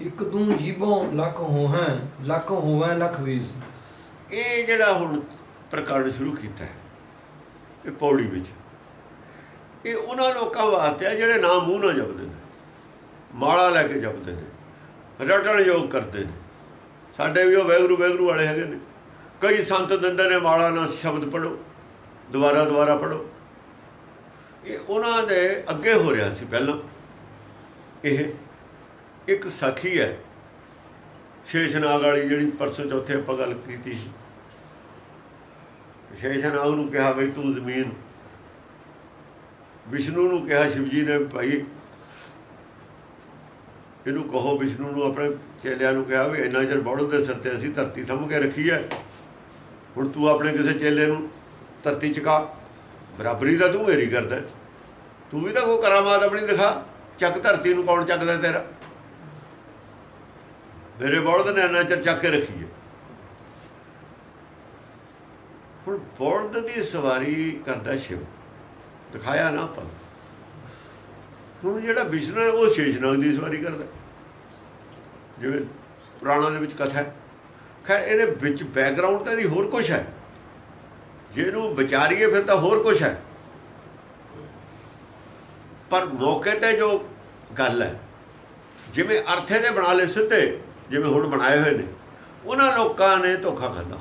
ਇੱਕ ਤੂੰ ਜੀਬੋਂ ਲੱਖ ਹੋਹਾਂ, ਲੱਖ ਹੋਵਾਂ ਲੱਖ ਵੀਸ। ਇਹ ਜਿਹੜਾ ਹੁਣ ਪ੍ਰਕਰਣ ਸ਼ੁਰੂ ਕੀਤਾ ਹੈ, ਇਹ ਪੌੜੀ ਵਿੱਚ, ਇਹ ਉਹਨਾਂ ਲੋਕਾਂ ਵਾਸਤੇ ਆ ਜਿਹੜੇ ਨਾਮ ਮੂੰਹ ਨਾਲ ਜਪਦੇ ਨੇ, ਮਾਲਾ ਲੈ ਕੇ ਜਪਦੇ ਨੇ, ਰਟਣ ਯੋਗ ਕਰਦੇ ਨੇ। ਸਾਡੇ ਵੀ ਉਹ ਵੈਗਰੂ ਵੈਗਰੂ ਵਾਲੇ ਹੈਗੇ ਨੇ। ਕਈ ਸੰਤ ਦਿੰਦੇ ਨੇ ਮਾਲਾ ਨਾਲ ਸ਼ਬਦ ਪੜੋ ਦੁਬਾਰਾ ਦੁਬਾਰਾ ਪੜੋ ਇਹ ਉਹਨਾਂ ਦੇ ਅੱਗੇ ਹੋ ਰਿਹਾ ਸੀ ਪਹਿਲਾਂ। ਇਹ ਇੱਕ ਸਾਖੀ ਹੈ। ਸ਼ੇਸ਼ਨਾਗ ਵਾਲੀ ਜਿਹੜੀ ਪਰਸੋਂ ਚੌਥੇ ਆਪਾਂ ਗੱਲ ਕੀਤੀ ਸੀ। ਸ਼ੇਸ਼ਨਾਗ ਨੂੰ ਕਿਹਾ ਬਈ ਤੂੰ ਜ਼ਮੀਨ। ਵਿਸ਼ਨੂੰ ਨੂੰ ਕਿਹਾ ਸ਼ਿਵਜੀ ਨੇ ਭਾਈ, ਇਹਨੂੰ ਕਹੋ ਵਿਸ਼ਨੂੰ ਨੂੰ ਆਪਣੇ ਚੇਲਿਆਂ ਨੂੰ ਕਿਹਾ ਵੀ ਇੰਨਾ ਚਿਰ ਬੜੋ ਦੇ ਸਿਰ ਤੇ ਅਸੀਂ ਧਰਤੀ ਥੰਮ ਕੇ ਰੱਖੀ ਹੈ। ਹੁਣ ਤੂੰ ਆਪਣੇ ਕਿਸੇ ਚੇਲੇ ਨੂੰ ਧਰਤੀ ਚਕਾ ਬਰਾਬਰੀ ਦਾ ਤੂੰ ਮੇਰੀ ਕਰਦਾ। ਤੂੰ ਵੀ ਤਾਂ ਕੋਈ ਕਰਾਮਾਤ ਆਪਣੀ ਦਿਖਾ। ਚੱਕ ਧਰਤੀ ਨੂੰ ਕੌਣ ਚੱਕਦਾ ਤੇਰਾ? ਮੇਰੇ ਬਲਦ ਨੇ ਇੰਨਾ ਚਿਰ ਚੱਕ ਕੇ ਰੱਖੀ ਹੈ। ਹੁਣ ਬਲਦ ਦੀ ਸਵਾਰੀ ਕਰਦਾ ਸ਼ਿਵ। ਦਿਖਾਇਆ ਨਾ ਆਪਾਂ। ਹੁਣ ਜਿਹੜਾ ਵਿਸ਼ਨੂੰ ਹੈ, ਉਹ ਸ਼ੇਸ਼ਨਾਗ ਦੀ ਸਵਾਰੀ ਕਰਦਾ। ਜਿਵੇਂ ਪੁਰਾਣਾ ਦੇ ਵਿੱਚ ਕਥਾ ਹੈ। ਖੈਰ, ਇਹਦੇ ਵਿੱਚ ਬੈਕਗ੍ਰਾਉਂਡ ਤਾਂ ਨਹੀਂ, ਹੋਰ ਕੁਝ ਹੈ। ਜੇ ਇਹਨੂੰ ਵਿਚਾਰੀਏ ਫਿਰ ਤਾਂ ਹੋਰ ਕੁਝ ਹੈ। ਪਰ ਮੌਕੇ ਤੇ ਜੋ ਗੱਲ ਹੈ, ਜਿਵੇਂ ਅਰਥੇ ਦੇ ਬਣਾ ਲਏ ਸਿੱਧੇ ਜਿਵੇਂ ਹੁਣ ਬਣਾਏ ਹੋਏ ਨੇ। ਉਹਨਾਂ ਲੋਕਾਂ ਨੇ ਧੋਖਾ ਖਾਦਾ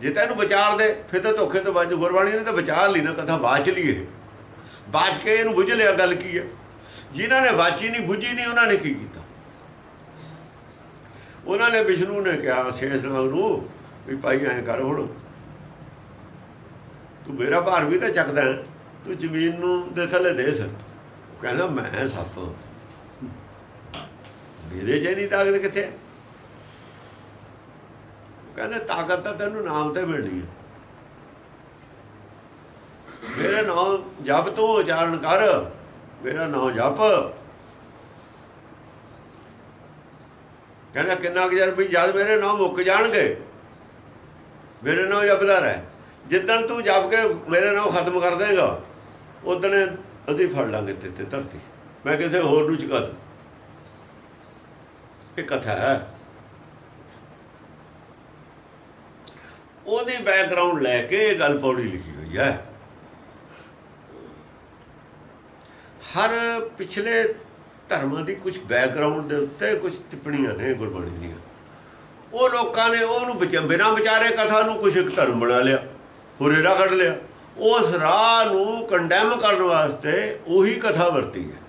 ਜੇ ਤਾਂ ਇਹਨੂੰ ਵਿਚਾਰ ਦੇ, ਫਿਰ ਤਾਂ ਧੋਖੇ ਤੋਂ ਬਾਅਦ ਗੁਰਬਾਣੀ ਨੇ ਤਾਂ ਵਿਚਾਰ ਲਈ ਨਾ, ਕਥਾ ਬਾਚ ਲਈ ਇਹ। ਬਾਚ ਕੇ ਇਹਨੂੰ ਬੁੱਝ ਲਿਆ ਗੱਲ ਕੀ ਹੈ ਜਿਨ੍ਹਾਂ ਨੇ ਵਾਚੀ ਨਹੀਂ, ਬੁੱਝੀ ਨਹੀਂ, ਉਹਨਾਂ ਨੇ ਕੀ ਕੀਤਾ? ਉਹਨਾਂ ਨੇ ਵਿਸ਼ਨੂੰ ਨੇ ਕਿਹਾ ਸ਼ੇਸ਼ਨਾਗ ਨੂੰ, ਵੀ ਭਾਈ ਐਂ ਕਰ ਹੁਣ। ਤੂੰ ਮੇਰਾ ਭਾਰ ਵੀ ਤਾਂ ਚੱਕਦਾ ਤੂੰ ਜ਼ਮੀਨ ਨੂੰ ਦੇ ਥੱਲੇ ਦੇ ਸਰ। ਕਹਿੰਦਾ, ਮੈਂ ਸੱਪ। ਮੇਰੇ ਜੇ ਨਹੀਂ ਤਾਕਤ ਕਿੱਥੇ ਕਹਿੰਦੇ, ਤਾਕਤ ਤਾਂ ਤੈਨੂੰ ਨਾਮ ਤੇ ਮਿਲਣੀ ਹੈ। ਮੇਰੇ ਨਾਮ ਜਪ ਤੂੰ, ਉਚਾਰਨ ਕਰ। ਮੇਰਾ ਨਾਮ ਜਪ। ਕਹਿੰਦਾ, ਕਿੰਨਾ ਕੁ ਚਿਰ ਵੀ ਜਦ ਮੇਰੇ ਨਾਮ ਮੁੱਕ ਜਾਣਗੇ, ਮੇਰੇ ਨਾਮ ਜਪਦਾ ਰਹਿ। ਜਿੱਦਣ ਤੂੰ ਜਪ ਕੇ ਮੇਰੇ ਨਾਮ ਖਤਮ ਕਰ ਦੇਗਾ, ਉਦਣ ਅਸੀਂ ਫੜ ਲਾਂਗੇ ਤੇ ਤੇ ਧਰਤੀ। ਮੈਂ ਕਿਸੇ ਹੋਰ ਨੂੰ ਚੁਕਾ ਦੂੰ। ਇਹ ਕਥਾ ਹੈ। ਉਹਦੀ ਬੈਕਗ੍ਰਾਉਂਡ ਲੈ ਕੇ ਇਹ ਗੱਲ ਪੌੜੀ ਲਿਖੀ ਹੋਈ ਹੈ। ਹਰ ਪਿਛਲੇ ਧਰਮਾਂ ਦੀ ਕੁਝ ਬੈਕਗ੍ਰਾਉਂਡ ਦੇ ਉੱਤੇ ਕੁਝ ਟਿੱਪਣੀਆਂ ਨੇ ਗੁਰਬਾਣੀ ਦੀਆਂ। ਉਹ ਲੋਕਾਂ ਨੇ ਉਹਨੂੰ ਬਿਚ- ਬਿਨਾਂ ਵਿਚਾਰੇ ਕਥਾ ਨੂੰ ਕੁਝ ਇੱਕ ਧਰਮ ਬਣਾ ਲਿਆ, ਹੁਰੇਰਾ ਕੱਢ ਲਿਆ। ਉਸ ਰਾਹ ਨੂੰ ਕੰਡੈਮ ਕਰਨ ਵਾਸਤੇ ਉਹੀ ਕਥਾ ਵਰਤੀ ਹੈ।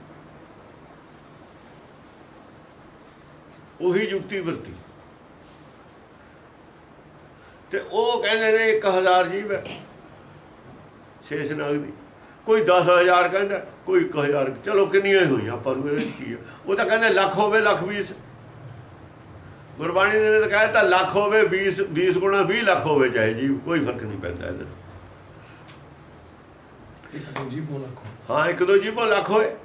ਉਹੀ ਯੁਕਤੀ ਵਰਤੀ। ਤੇ ਉਹ ਕਹਿੰਦੇ ਨੇ 1000 ਜੀਵ ਹੈ। ਸ਼ੇਸ਼ਨਾਗ ਦੀ। ਕੋਈ 10000 ਕਹਿੰਦਾ ਕੋਈ 1000 ਚਲੋ ਕਿੰਨੀਆਂ ਹੀ ਹੋਈਆਂ ਪਰ ਉਹਦੇ ਵਿੱਚ ਕੀ ਹੈ ਉਹ ਤਾਂ ਕਹਿੰਦੇ ਲੱਖ ਹੋਵੇ ਲੱਖ 20 ਗੁਰਬਾਣੀ ਦੇ ਨੇ ਤਾਂ ਕਹਿ ਦਿੱਤਾ ਲੱਖ ਹੋਵੇ 20 20 ਗੁਣਾ 20 ਲੱਖ ਹੋਵੇ ਚਾਹੇ ਜੀ ਕੋਈ ਫ਼ਰਕ ਨਹੀਂ ਪੈਂਦਾ ਇਹਦੇ ਹਾਂ ਇੱਕ ਦੋ ਜੀਵੋ ਲੱਖ ਹੋਏ।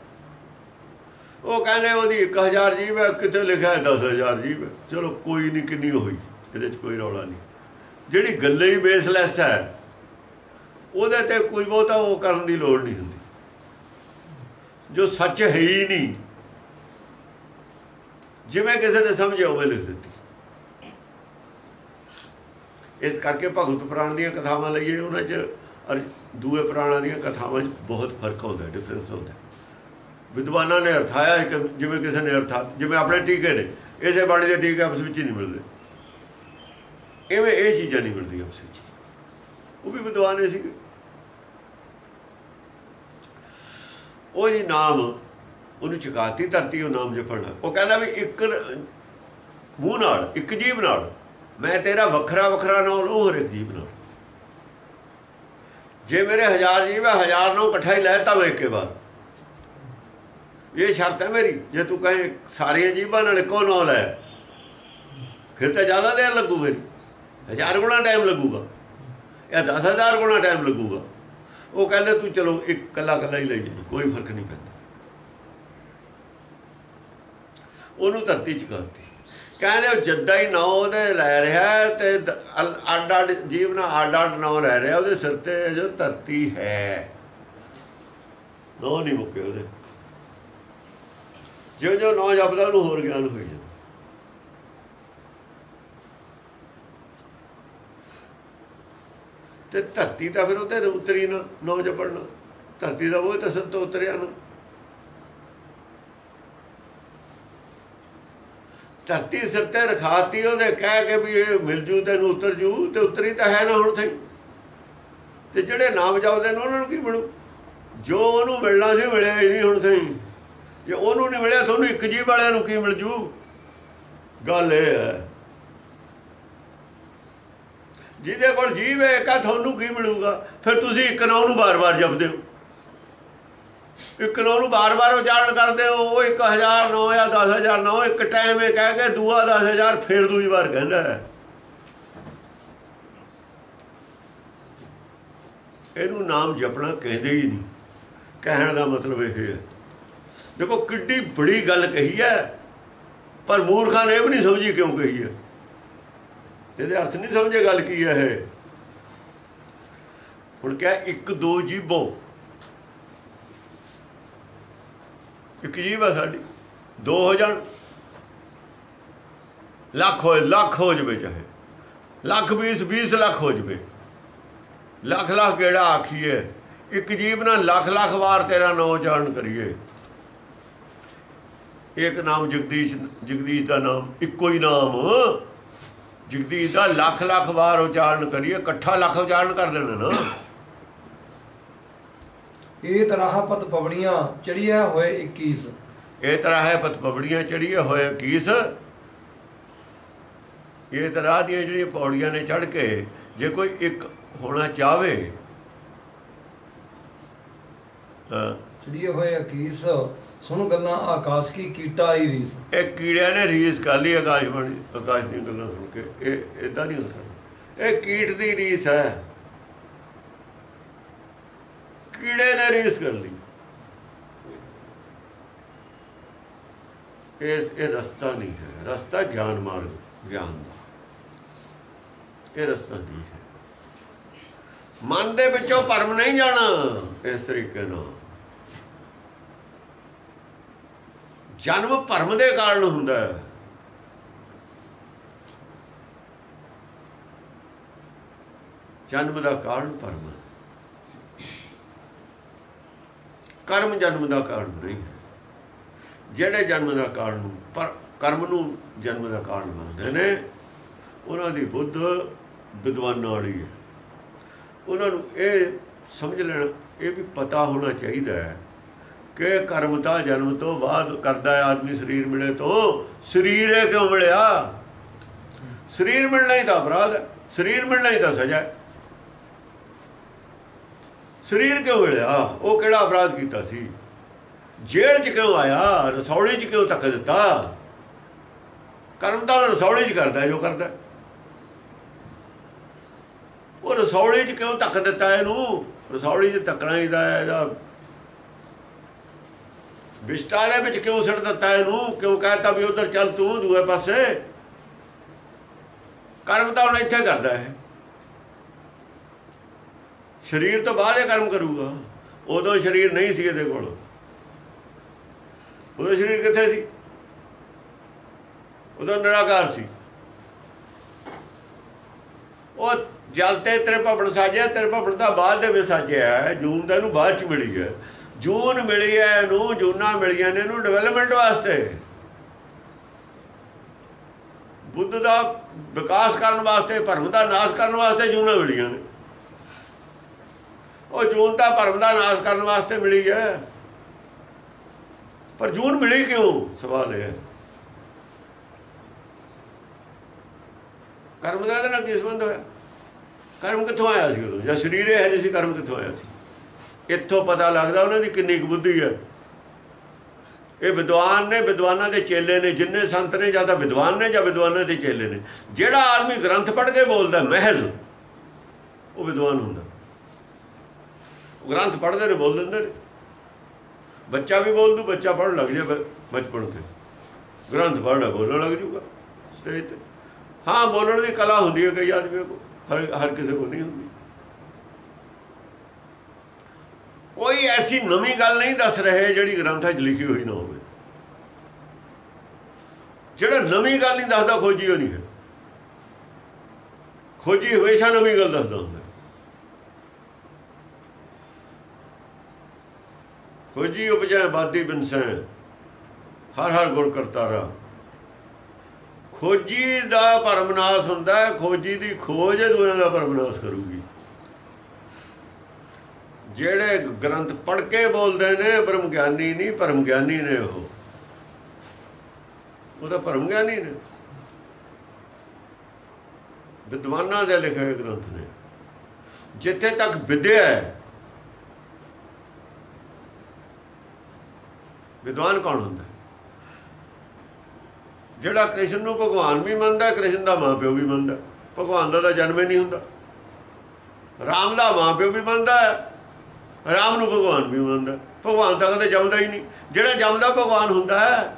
ਉਹ ਕਹਿੰਦੇ ਉਹਦੀ 1000 ਜੀਵ ਹੈ ਕਿਤੇ ਲਿਖਿਆ ਹੈ 10000 ਜੀਬ ਹੈ। ਚਲੋ ਕੋਈ ਨਹੀਂ ਕਿੰਨੀ ਹੋਈ? ਇਹਦੇ 'ਚ ਕੋਈ ਰੌਲਾ ਨਹੀਂ ਜਿਹੜੀ ਗੱਲੇ ਹੀ ਬੇਸਲੈਸ ਹੈ, ਉਹਦੇ ਤੇ ਕੋਈ ਬਹੁਤਾ ਉਹ ਕਰਨ ਦੀ ਲੋੜ ਨਹੀਂ ਹੁੰਦੀ। ਜੋ ਸੱਚ ਹੈ ਹੀ ਨਹੀਂ ਜਿਵੇਂ ਕਿਸੇ ਨੇ ਸਮਝਿਆ ਉਵੇਂ ਲਿਖ ਦਿੱਤੀ। ਇਸ ਕਰਕੇ ਭਗਤ ਪੁਰਾਣ ਦੀਆਂ ਕਥਾਵਾਂ ਲਈਏ, ਉਹਨਾਂ 'ਚ ਔਰ ਦੂਏ ਪੁਰਾਣਾਂ ਦੀਆਂ ਕਥਾਵਾਂ 'ਚ ਬਹੁਤ ਫ਼ਰਕ ਹੁੰਦਾ ਡਿਫਰੈਂਸ ਹੁੰਦਾ ਵਿਦਵਾਨਾਂ ਨੇ ਅਰਥਾਇਆ ਕਿ ਜਿਵੇਂ ਕਿਸੇ ਨੇ ਅਰਥਾ ਜਿਵੇਂ ਆਪਣੇ ਟੀਕੇ ਨੇ, ਇਸੇ ਬਾਣੀ ਦੇ ਟੀਕੇ ਆਪਸ ਵਿੱਚ ਹੀ ਨਹੀਂ ਮਿਲਦੇ। ਐਵੇਂ ਇਹ ਚੀਜ਼ਾਂ ਨਹੀਂ ਮਿਲਦੀਆਂ ਆਪਸ ਵਿੱਚ। ਉਹ ਵੀ ਵਿਦਵਾਨ ਹੀ ਸੀਗੇ ਉਹ ਜੀ ਨਾਮ ਉਹਨੂੰ ਚੁਕਾਤੀ, ਧਰਤੀ ਉਹ ਨਾਮ ਜਪਣਾ ਉਹ ਕਹਿੰਦਾ ਵੀ ਇੱਕ ਮੂੰਹ ਨਾਲ, ਇੱਕ ਜੀਵ ਨਾਲ, ਮੈਂ ਤੇਰਾ ਵੱਖਰਾ ਵੱਖਰਾ ਨਾਮ ਲਊ, ਹਰ ਇੱਕ ਜੀਵ ਨਾਲ। ਜੇ ਮੇਰੇ ਹਜ਼ਾਰ ਜੀਵ ਹੈ ਹਜ਼ਾਰ ਨੂੰ ਇਕੱਠਾ ਹੀ ਲੈ ਤਾ ਮੈਂ ਇੱਕੇ ਵਾਰ। ਇਹ ਸ਼ਰਤ ਹੈ ਮੇਰੀ ਜੇ ਤੂੰ ਕਹੇ ਸਾਰੀਆਂ ਜੀਵਾਂ ਨਾਲ ਇੱਕੋ ਨਾਮ ਲੈ ਫਿਰ ਤਾਂ ਜ਼ਿਆਦਾ ਦੇਰ ਲੱਗੂ ਮੇਰੀ। ਹਜ਼ਾਰ ਗੁਣਾ ਟਾਈਮ ਲੱਗੂਗਾ। ਇਹ 10000 ਗੁਣਾ ਟਾਈਮ ਲੱਗੂਗਾ। ਉਹ ਕਹਿੰਦੇ ਤੂੰ ਚਲੋ ਇੱਕ ਕੱਲਾ ਕੱਲਾ ਹੀ ਲੈ ਜਾਈਂ, ਕੋਈ ਫ਼ਰਕ ਨਹੀਂ ਪੈਂਦਾ। ਉਹਨੂੰ ਧਰਤੀ ਚ ਕਰਤੀ ਕਹਿੰਦੇ ਉਹ ਜੱਦਾ ਹੀ ਨਾਂ ਉਹਦੇ ਲੈ ਰਿਹਾ ਤੇ ਅੱਡ ਅੱਡ ਜੀਵ ਨਾਲ ਅੱਡ ਅੱਡ ਨਾਂ ਲੈ ਰਿਹਾ ਉਹਦੇ ਸਿਰ ਤੇ ਜੋ ਧਰਤੀ ਹੈ। ਨੋ ਨਹੀਂ ਮੁੱਕੇ ਉਹਦੇ। ਜਿਉਂ ਜਿਉਂ ਨਾਮ ਜਪਦਾ, ਉਹਨੂੰ ਹੋਰ ਗਿਆਨ ਹੋਈ ਜਾਂਦਾ। ਤੇ ਧਰਤੀ ਤਾਂ ਫਿਰ ਉਹਦੇ ਉਤਰੀ ਨਾ ਨਾਮ ਜਪਣਾ। ਧਰਤੀ ਦਾ ਉਹ ਤਾਂ ਸਭ ਤੋਂ ਉਤਰਿਆ ਨਾ। ਧਰਤੀ ਸਿਰ ਤੇ ਰਖਾਤੀ, ਉਹਦੇ ਕਹਿ ਕੇ ਵੀ ਇਹ ਮਿਲ ਜੂ, ਤੈਨੂੰ ਉਤਰ ਜੂ, ਤੇ ਉਤਰੀ ਤਾਂ ਹੈ ਨਾ ਹੁਣ ਥਈ ਤੇ ਜਿਹੜੇ ਨਾਮ ਜਪਦੇ ਨੇ, ਉਹਨਾਂ ਨੂੰ ਕੀ ਮਿਲੂ ਜੋ ਉਹਨੂੰ ਮਿਲਣਾ ਸੀ, ਮਿਲਿਆ ਹੀ ਨਹੀਂ ਹੁਣ ਥਈ ਜੇ ਉਹਨੂੰ ਨਹੀਂ ਮਿਲਿਆ, ਤੁਹਾਨੂੰ ਇੱਕ ਜੀਵ ਵਾਲਿਆਂ ਨੂੰ ਕੀ ਮਿਲ ਜੂ? ਗੱਲ ਇਹ ਹੈ। ਜਿਹਦੇ ਕੋਲ ਜੀਵ ਹੈ ਕਾ ਤੁਹਾਨੂੰ ਕੀ ਮਿਲੂਗਾ? ਫਿਰ ਤੁਸੀਂ ਇੱਕ ਨਾਮ ਨੂੰ ਬਾਰ-ਬਾਰ ਜਪਦੇ ਹੋ। ਇੱਕ ਨਾਮ ਨੂੰ ਬਾਰ-ਬਾਰ ਉਚਾਰਨ ਕਰਦੇ ਹੋ, ਉਹ 1000 ਨੌ ਜਾਂ 10000 ਨੌ, ਇੱਕ ਟਾਈਮ ਇਹ ਕਹਿ ਕੇ ਦੂਆ 10000 ਫਿਰ ਦੂਜੀ ਵਾਰ ਕਹਿੰਦਾ ਹੈ। ਇਹਨੂੰ ਨਾਮ ਜਪਣਾ ਕਹਿੰਦੇ ਹੀ ਨਹੀਂ। ਕਹਿਣ ਦਾ ਮਤਲਬ ਇਹ ਹੈ। ਦੇਖੋ ਕਿੱਡੀ ਬੜੀ ਗੱਲ ਕਹੀ ਹੈ, ਪਰ ਮੂਰਖਾਂ ਨੇ ਇਹ ਵੀ ਨਹੀਂ ਸਮਝੀ ਕਿਉਂ ਕਹੀ ਹੈ? ਇਹਦੇ ਅਰਥ ਨਹੀਂ ਸਮਝੇ ਗੱਲ ਕੀ ਹੈ ਇਹ? ਹੁਣ ਕਿਹਾ ਇੱਕ ਦੋ ਜੀਵੋ ਇੱਕ ਜੀਬ ਹੈ ਸਾਡੀ, ਦੋ ਹੋ ਜਾਣ। ਲੱਖ ਹੋਏ, ਲੱਖ ਹੋ ਜਵੇ ਚਾਹੇ। ਲੱਖ 20 20 ਲੱਖ ਹੋ ਜਵੇ। ਲੱਖ ਲੱਖ ਕਿਹੜਾ ਆਖੀਏ? ਇੱਕ ਜੀਬ ਨਾਲ ਲੱਖ ਲੱਖ ਵਾਰ ਤੇਰਾ ਨਾਮ ਜਾਣ ਕਰੀਏ। ਇੱਕ ਨਾਮ ਜਗਦੀਸ਼ ਜਗਦੀਸ਼ ਦਾ ਨਾਮ ਇੱਕੋ ਹੀ ਨਾਮ। ਜਗਦੀਸ਼ ਦਾ ਲੱਖ ਲੱਖ ਵਾਰ ਉਚਾਰਨ ਕਰੀਏ ਇਕੱਠਾ ਲੱਖ ਉਚਾਰਨ ਕਰ ਲੈਣਾ ਨਾ। ਇਹ ਤਰਾਹ ਪਤ ਪਵਣੀਆਂ ਚੜੀਆ ਹੋਏ 21 ਇਹ ਤਰ੍ਹਾਂ ਹੈ ਪਤ ਪਵੜੀਆਂ ਚੜੀਏ ਹੋਏ ਕੀਸ ਇਹ ਤਰ੍ਹਾਂ ਦੀਆਂ ਜਿਹੜੀਆਂ ਪੌੜੀਆਂ ਨੇ ਚੜ ਕੇ ਜੇ ਕੋਈ ਇੱਕ ਹੋਣਾ ਚਾਹਵੇ ਹਾਂ ਚੜੀਏ ਹੋਏ 21 ਸੁਣ ਗੱਲਾਂ ਆਕਾਸ਼ ਕੀ ਕੀਟਾ ਹੀ ਰੀਸ? ਇਹ ਕੀੜਿਆਂ ਨੇ ਰੀਸ ਕਰ ਲਈ ਆਕਾਸ਼ਬਾਣੀ ਆਕਾਸ਼ ਦੀਆਂ ਗੱਲਾਂ ਸੁਣ ਕੇ। ਇਹ ਇਦਾਂ ਨਹੀਂ ਹੋ ਸਕਦਾ। ਇਹ ਕੀਟ ਦੀ ਰੀਸ ਹੈ। ਕੀੜੇ ਨੇ ਰੀਸ ਕਰ ਲਈ। ਇਹ ਇਹ ਰਸਤਾ ਨਹੀਂ ਹੈ। ਰਸਤਾ ਗਿਆਨ ਮਾਰਗ, ਗਿਆਨ ਦਾ। ਇਹ ਰਸਤਾ ਨਹੀਂ ਹੈ। ਮਨ ਦੇ ਵਿੱਚੋਂ ਭਰਮ ਨਹੀਂ ਜਾਣਾ ਇਸ ਤਰੀਕੇ ਨਾਲ। ਜਨਮ ਭਰਮ ਦੇ ਕਾਰਨ ਹੁੰਦਾ ਹੈ। ਜਨਮ ਦਾ ਕਾਰਨ ਭਰਮ ਕਰਮ ਜਨਮ ਦਾ ਕਾਰਨ ਨਹੀਂ ਹੈ। ਜਿਹੜੇ ਜਨਮ ਦਾ ਕਾਰਨ ਪਰ ਕਰਮ ਨੂੰ ਜਨਮ ਦਾ ਕਾਰਨ ਮੰਨਦੇ ਨੇ, ਉਹਨਾਂ ਦੀ ਬੁੱਧ ਵਿਦਵਾਨਾਂ ਵਾਲੀ ਹੈ। ਉਹਨਾਂ ਨੂੰ ਇਹ ਸਮਝ ਲੈਣਾ, ਇਹ ਵੀ ਪਤਾ ਹੋਣਾ ਚਾਹੀਦਾ ਹੈ ਕਿ ਕਰਮ ਤਾਂ ਜਨਮ ਤੋਂ ਬਾਅਦ ਕਰਦਾ ਹੈ ਆਦਮੀ ਸਰੀਰ ਮਿਲੇ ਤੋਂ। ਸਰੀਰ ਇਹ ਕਿਉਂ ਮਿਲਿਆ? ਸਰੀਰ ਮਿਲਣਾ ਹੀ ਤਾਂ ਅਪਰਾਧ ਹੈ। ਸਰੀਰ ਮਿਲਣਾ ਹੀ ਤਾਂ ਸਜ਼ਾ ਹੈ। ਸਰੀਰ ਕਿਉਂ ਮਿਲਿਆ? ਉਹ ਕਿਹੜਾ ਅਪਰਾਧ ਕੀਤਾ ਸੀ? ਜੇਲ੍ਹ 'ਚ ਕਿਉਂ ਆਇਆ? ਰਸੌਲੀ 'ਚ ਕਿਉਂ ਤੱਕ ਦਿੱਤਾ? ਕਰਮ ਤਾਂ ਰਸੌਲੀ 'ਚ ਕਰਦਾ ਜੋ ਕਰਦਾ ਉਹ ਰਸੌਲੀ 'ਚ ਕਿਉਂ ਤੱਕ ਦਿੱਤਾ ਇਹਨੂੰ? ਰਸੌਲੀ 'ਚ ਤੱਕਣਾ ਹੀ ਦਾ ਇਹਦਾ ਵਿਸਟਾ ਵਿੱਚ ਕਿਉਂ ਸਿੱਟ ਦਿੱਤਾ ਇਹਨੂੰ? ਕਿਉਂ ਕਹਤਾ ਵੀ ਉਧਰ ਚੱਲ ਤੂੰ ਦੂਏ ਪਾਸੇ? ਕਰਮ ਤਾਂ ਹੁਣ ਇੱਥੇ ਕਰਦਾ ਹੈ ਸਰੀਰ ਤੋਂ ਬਾਅਦ ਇਹ ਕਰਮ ਕਰੂਗਾ। ਉਦੋਂ ਸਰੀਰ ਨਹੀਂ ਸੀ ਇਹਦੇ ਕੋਲ। ਉਦੋਂ ਸਰੀਰ ਕਿੱਥੇ ਸੀ? ਉਦੋਂ ਨਿਰਾਕਾਰ ਸੀ। ਉਹ ਜਲ ਤੇ ਤੇਰੇ ਭਵਨ ਸਾਜਿਆ ਤੇਰੇ ਭਵਨ ਦਾ ਬਾਅਦ ਦੇ ਵਿੱਚ ਸਾਜਿਆ ਜੂਨ ਦਾ ਇਹਨੂੰ ਬਾਅਦ ਚ ਮਿਲੀ ਹੈ। ਜੂਨ ਮਿਲੀ ਹੈ ਇਹਨੂੰ ਜੂਨਾ ਮਿਲੀਆਂ ਨੇ ਇਹਨੂੰ ਡਿਵੈਲਪਮੈਂਟ ਵਾਸਤੇ। ਬੁੱਧ ਦਾ ਵਿਕਾਸ ਕਰਨ ਵਾਸਤੇ, ਭਰਮ ਦਾ ਨਾਸ਼ ਕਰਨ ਵਾਸਤੇ ਜੂਨਾ ਮਿਲੀਆਂ ਨੇ। ਉਹ ਜੂਨ ਤਾਂ ਭਰਮ ਦਾ ਨਾਸ਼ ਕਰਨ ਵਾਸਤੇ ਮਿਲੀ ਹੈ। ਪਰ ਜੂਨ ਮਿਲੀ ਕਿਉਂ? ਸਵਾਲ ਇਹ ਹੈ। ਕਰਮ ਦਾ ਇਹਦੇ ਨਾਲ ਕੀ ਸੰਬੰਧ ਹੋਇਆ? ਕਰਮ ਕਿੱਥੋਂ ਆਇਆ ਸੀ ਉਦੋਂ? ਜਾਂ ਸਰੀਰ ਇਹ ਨਹੀਂ ਸੀ, ਕਰਮ ਕਿੱਥੋਂ ਆਇਆ ਸੀ? ਇੱਥੋਂ ਪਤਾ ਲੱਗਦਾ ਉਹਨਾਂ ਦੀ ਕਿੰਨੀ ਕੁ ਬੁੱਧੀ ਹੈ। ਇਹ ਵਿਦਵਾਨ ਨੇ, ਵਿਦਵਾਨਾਂ ਦੇ ਚੇਲੇ ਨੇ, ਜਿੰਨੇ ਸੰਤ ਨੇ, ਜਾਂ ਤਾਂ ਵਿਦਵਾਨ ਨੇ ਜਾਂ ਵਿਦਵਾਨਾਂ ਦੇ ਚੇਲੇ ਨੇ। ਜਿਹੜਾ ਆਦਮੀ ਗ੍ਰੰਥ ਪੜ੍ਹ ਕੇ ਬੋਲਦਾ, ਮਹਿਜ਼, ਉਹ ਵਿਦਵਾਨ ਹੁੰਦਾ। ਉਹ ਗ੍ਰੰਥ ਪੜ੍ਹਦੇ ਨੇ, ਬੋਲ ਦਿੰਦੇ ਨੇ। ਬੱਚਾ ਵੀ ਬੋਲ ਦੂ, ਬੱਚਾ ਪੜ੍ਹਨ ਲੱਗ ਜਾਏ ਬਚਪਨ ਤੇ। ਗ੍ਰੰਥ ਪੜ੍ਹਨਾ ਬੋਲਣ ਲੱਗ ਜੂਗਾ ਸਟੇਜ ਤੇ। ਹਾਂ, ਬੋਲਣ ਦੀ ਕਲਾ ਹੁੰਦੀ ਹੈ ਕਈ ਆਦਮੀਆਂ ਕੋ ਹਰ ਹਰ ਕਿਸੇ ਕੋ ਨਹੀਂ ਹੁੰਦੀ। ਕੋਈ ਐਸੀ ਨਵੀਂ ਗੱਲ ਨਹੀਂ ਦੱਸ ਰਹੇ ਜਿਹੜੀ ਗ੍ਰੰਥਾਂ 'ਚ ਲਿਖੀ ਹੋਈ ਨਾ ਹੋਵੇ। ਜਿਹੜਾ ਨਵੀਂ ਗੱਲ ਨਹੀਂ ਦੱਸਦਾ, ਖੋਜੀ ਉਹ ਨਹੀਂ ਹੈ ਖੋਜੀ ਹਮੇਸ਼ਾ ਨਵੀਂ ਗੱਲ ਦੱਸਦਾ ਹੁੰਦਾ। ਖੋਜੀ ਉਪਜੈ ਬਾਦੀ ਬਿਨਸੈ ਹਰ ਹਰ ਗੁਰ ਕਰਤਾ ਖੋਜੀ ਦਾ ਪਰਮਨਾਸ ਹੁੰਦਾ, ਖੋਜੀ ਦੀ ਖੋਜ ਦੂਆਂ ਦਾ ਪਰਮਨਾਸ ਕਰੂਗੀ। ਜਿਹੜੇ ਗ੍ਰੰਥ ਪੜ੍ਹ ਕੇ ਬੋਲਦੇ ਨੇ ਬ੍ਰਹਮ ਗਿਆਨੀ ਨਹੀਂ ਪਰਮ ਗਿਆਨੀ ਨੇ ਉਹ। ਉਹ ਤਾਂ ਪਰਮ ਗਿਆਨੀ ਨੇ। ਵਿਦਵਾਨਾਂ ਦੇ ਲਿਖੇ ਹੋਏ ਗ੍ਰੰਥ ਨੇ। ਜਿੱਥੇ ਤੱਕ ਵਿਦਿਆ ਹੈ, ਵਿਦਵਾਨ ਕੌਣ ਹੁੰਦਾ ਜਿਹੜਾ ਕ੍ਰਿਸ਼ਨ ਨੂੰ ਭਗਵਾਨ ਵੀ ਮੰਨਦਾ, ਕ੍ਰਿਸ਼ਨ ਦਾ ਮਾਪਿਓ ਵੀ ਮੰਨਦਾ। ਭਗਵਾਨ ਦਾ ਤਾਂ ਜਨਮ ਹੀ ਨਹੀਂ ਹੁੰਦਾ। ਰਾਮ ਦਾ ਮਾਪਿਓ ਵੀ ਮੰਨਦਾ ਰਾਮ ਨੂੰ ਭਗਵਾਨ ਵੀ ਮੰਨਦਾ। ਭਗਵਾਨ ਤਾਂ ਕਦੇ ਜੰਮਦਾ ਹੀ ਨਹੀਂ। ਜਿਹੜਾ ਜੰਮਦਾ ਭਗਵਾਨ ਹੁੰਦਾ ਹੈ,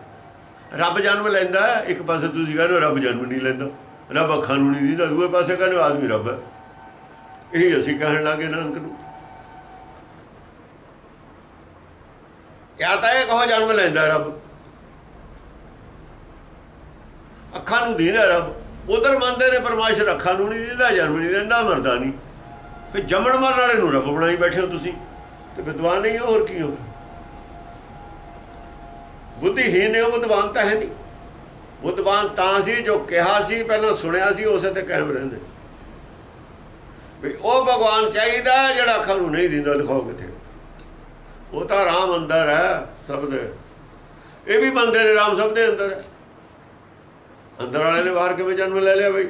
ਰੱਬ ਜਨਮ ਲੈਂਦਾ ਇੱਕ ਪਾਸੇ ਤੁਸੀਂ ਕਹਿੰਦੇ ਰੱਬ ਜਨਮ ਨਹੀਂ ਲੈਂਦਾ। ਰੱਬ ਅੱਖਾਂ ਨੂੰ ਨਹੀਂ ਦਿੰਦਾ, ਦੂਏ ਪਾਸੇ ਕਹਿੰਦੇ ਆਦਮੀ ਰੱਬ ਹੈ। ਇਹ ਅਸੀਂ ਕਹਿਣ ਲੱਗੇ ਨਾਨਕ ਨੂੰ। ਜਾਂ ਤਾਂ ਇਹ ਕਹੋ ਜਨਮ ਲੈਂਦਾ ਰੱਬ। ਅੱਖਾਂ ਨੂੰ ਦੀਦਾ ਰੱਬ। ਉਧਰ ਮੰਨਦੇ ਨੇ ਪਰਮਾਸ਼ਰ ਅੱਖਾਂ ਨੂੰ ਨਹੀਂ ਦਿੰਦਾ, ਜਨਮ ਨਹੀਂ ਲੈਂਦਾ, ਮਰਦਾ ਨਹੀਂ। ਫਿਰ ਜੰਮਣ ਮਰਨ ਵਾਲੇ ਨੂੰ ਰੱਬ ਬਣਾਈ ਬੈਠੇ ਹੋ ਤੁਸੀਂ। ਤੇ ਵਿਦਵਾਨ ਨਹੀਂ, ਹੋਰ ਕੀ ਹੋ ਬੁੱਧੀਹੀਨ ਨੇ ਉਹ ਵਿਦਵਾਨ ਤਾਂ ਹੈ ਨਹੀਂ। ਬੁੱਧਵਾਨ ਤਾਂ ਸੀ, ਜੋ ਕਿਹਾ ਸੀ, ਪਹਿਲਾਂ ਸੁਣਿਆ ਸੀ, ਉਸੇ ਤੇ ਕਾਇਮ ਰਹਿੰਦੇ। ਵੀ ਉਹ ਭਗਵਾਨ ਚਾਹੀਦਾ ਜਿਹੜਾ ਅੱਖਾਂ ਨੂੰ ਨਹੀਂ ਦਿੰਦਾ, ਦਿਖਾਓ ਕਿਥੇ। ਉਹ ਤਾਂ ਰਾਮ ਅੰਦਰ ਹੈ, ਸਭ ਦੇ। ਇਹ ਵੀ ਬੰਦੇ ਨੇ, ਰਾਮ ਸਭ ਦੇ ਅੰਦਰ ਹੈ। ਅੰਦਰ ਵਾਲੇ ਨੇ ਬਾਹਰ ਕਿਵੇਂ ਜਨਮ ਲੈ ਲਿਆ ਬਈ?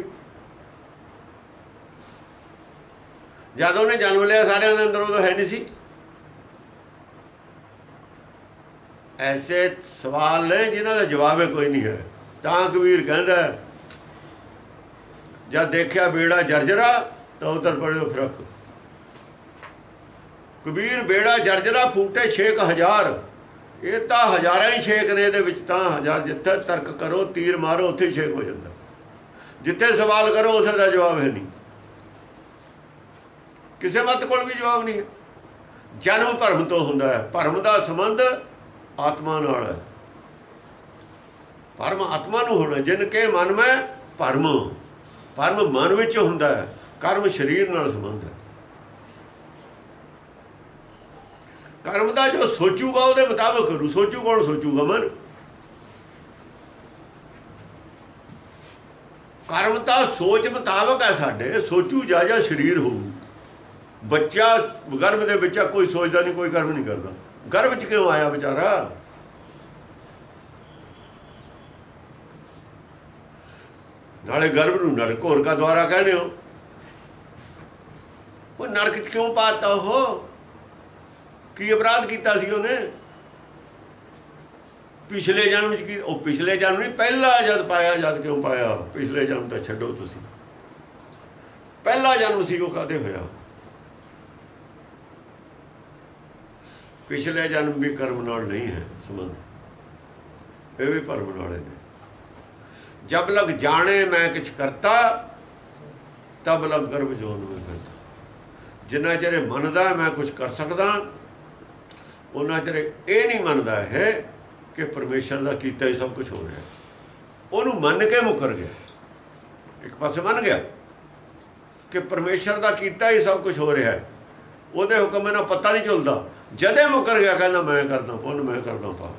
ਜਦੋਂ ਨੇ ਜਨਮ ਲਿਆ, ਸਾਰਿਆਂ ਦੇ ਅੰਦਰ ਉਹ ਹੈ ਨਹੀਂ ਸੀ। ਐਸੇ ਸਵਾਲ ਨੇ ਜਿਨ੍ਹਾਂ ਦਾ ਜਵਾਬ ਕੋਈ ਨਹੀਂ ਹੈ। ਤਾਂ ਕਬੀਰ ਕਹਿੰਦਾ, ਜਦ ਦੇਖਿਆ ਬੇੜਾ ਜਰਜਰਾ, ਤਾਂ ਉਤਰ ਪੜਿਓ ਫ਼ਰਕ। ਕਬੀਰ, ਬੇੜਾ ਜਰਜਰਾ ਫੂਟੇ 6000 ਇਹ ਤਾਂ ਹਜ਼ਾਰਾਂ ਹੀ ਛੇਕ ਨੇ ਇਹਦੇ ਵਿੱਚ, ਤਾਂ ਹਜ਼ਾਰ ਜਿੱਥੇ ਤਰਕ ਕਰੋ, ਤੀਰ ਮਾਰੋ, ਉੱਥੇ ਛੇਕ ਹੋ ਜਾਂਦਾ। ਜਿੱਥੇ ਸਵਾਲ ਕਰੋ, ਉਸੇ ਦਾ ਜਵਾਬ ਹੈ ਨਹੀਂ। ਕਿਸੇ ਮਤ ਕੋਲ ਵੀ ਜਵਾਬ ਨਹੀਂ ਹੈ। ਜਨਮ ਭਰਮ ਤੋਂ ਹੁੰਦਾ ਹੈ। ਭਰਮ ਦਾ ਸੰਬੰਧ ਆਤਮਾ ਨਾਲ ਹੈ। ਪਰਮ ਆਤਮਾ ਨੂੰ ਹੋਣਾ ਜਿਨ ਕੇ ਮਨ ਮੈਂ ਪਰਮ ਪਰਮ ਮਨ ਵਿੱਚ ਹੁੰਦਾ ਹੈ, ਕਰਮ ਸਰੀਰ ਨਾਲ ਸੰਬੰਧ ਹੈ। ਕਰਮ ਦਾ ਜੋ ਸੋਚੂਗਾ, ਉਹਦੇ ਮੁਤਾਬਕ ਕਰੂ। ਸੋਚੂ ਕੌਣ ਸੋਚੂਗਾ ਮਨ? ਕਰਮ ਤਾਂ ਸੋਚ ਮੁਤਾਬਕ ਹੈ ਸਾਡੇ। ਸੋਚੂ ਜਾ ਜਾ ਸਰੀਰ ਹੋਊ। ਬੱਚਾ ਗਰਭ ਦੇ ਵਿੱਚ ਕੋਈ ਸੋਚਦਾ ਨਹੀਂ, ਕੋਈ ਕਰਮ ਨਹੀਂ ਕਰਦਾ। ਗਰਭ ਚ ਕਿਉਂ ਆਇਆ ਵਿਚਾਰਾ? ਨਾਲੇ ਗਰਭ ਨੂੰ ਨਰਕ ਹੋਰ ਕਾ ਦੁਆਰਾ ਕਹਿੰਦੇ ਹੋ? ਉਹ ਨਰਕ ਚ ਕਿਉਂ ਪਾਤਾ ਉਹ? ਕੀ ਅਪਰਾਧ ਕੀਤਾ ਸੀ ਉਹਨੇ? ਪਿਛਲੇ ਜਨਮ ਚ ਕੀ, ਉਹ ਪਿਛਲੇ ਜਨਮ ਨਹੀਂ, ਪਹਿਲਾ ਜਦ ਪਾਇਆ, ਜਦ ਕਿਉਂ ਪਾਇਆ? ਪਿਛਲੇ ਜਨਮ ਤਾਂ ਛੱਡੋ ਤੁਸੀਂ। ਪਹਿਲਾ ਜਨਮ ਸੀ ਉਹ ਕਾਦੇ ਹੋਇਆ? ਪਿਛਲੇ ਜਨਮ ਵੀ ਕਰਮ ਨਾਲ ਨਹੀਂ ਹੈ ਸੰਬੰਧ। ਇਹ ਵੀ ਭਰਮ ਨਾਲੇ ਨੇ ਜਬ ਲਗ ਜਾਣੇ ਮੈਂ ਕੁਛ ਕਰਤਾ, ਤਬ ਲਗ ਗਰਭ ਜੋਨ ਵਿੱਚ ਫਿਰਦਾ ਜਿੰਨਾ ਚਿਰ ਮੰਨਦਾ ਮੈਂ ਕੁਝ ਕਰ ਸਕਦਾ ਉਹਨਾਂ ਚਿਰ ਇਹ ਨਹੀਂ ਮੰਨਦਾ ਹੈ ਕਿ ਪਰਮੇਸ਼ਰ ਦਾ ਕੀਤਾ ਹੀ ਸਭ ਕੁਝ ਹੋ ਰਿਹਾ। ਉਹਨੂੰ ਮੰਨ ਕੇ ਮੁਕਰ ਗਿਆ। ਇੱਕ ਪਾਸੇ ਮੰਨ ਗਿਆ ਕਿ ਪਰਮੇਸ਼ਰ ਦਾ ਕੀਤਾ ਹੀ ਸਭ ਕੁਝ ਹੋ ਰਿਹਾ ਉਹਦੇ ਹੁਕਮ ਨਾਲ ਪਤਾ ਨਹੀਂ ਚੱਲਦਾ। ਜਦੇ ਮੁਕਰ ਗਿਆ ਕਹਿੰਦਾ ਮੈਂ ਕਰਦਾ ਪੁੰਨ, ਮੈਂ ਕਰਦਾ ਪਾ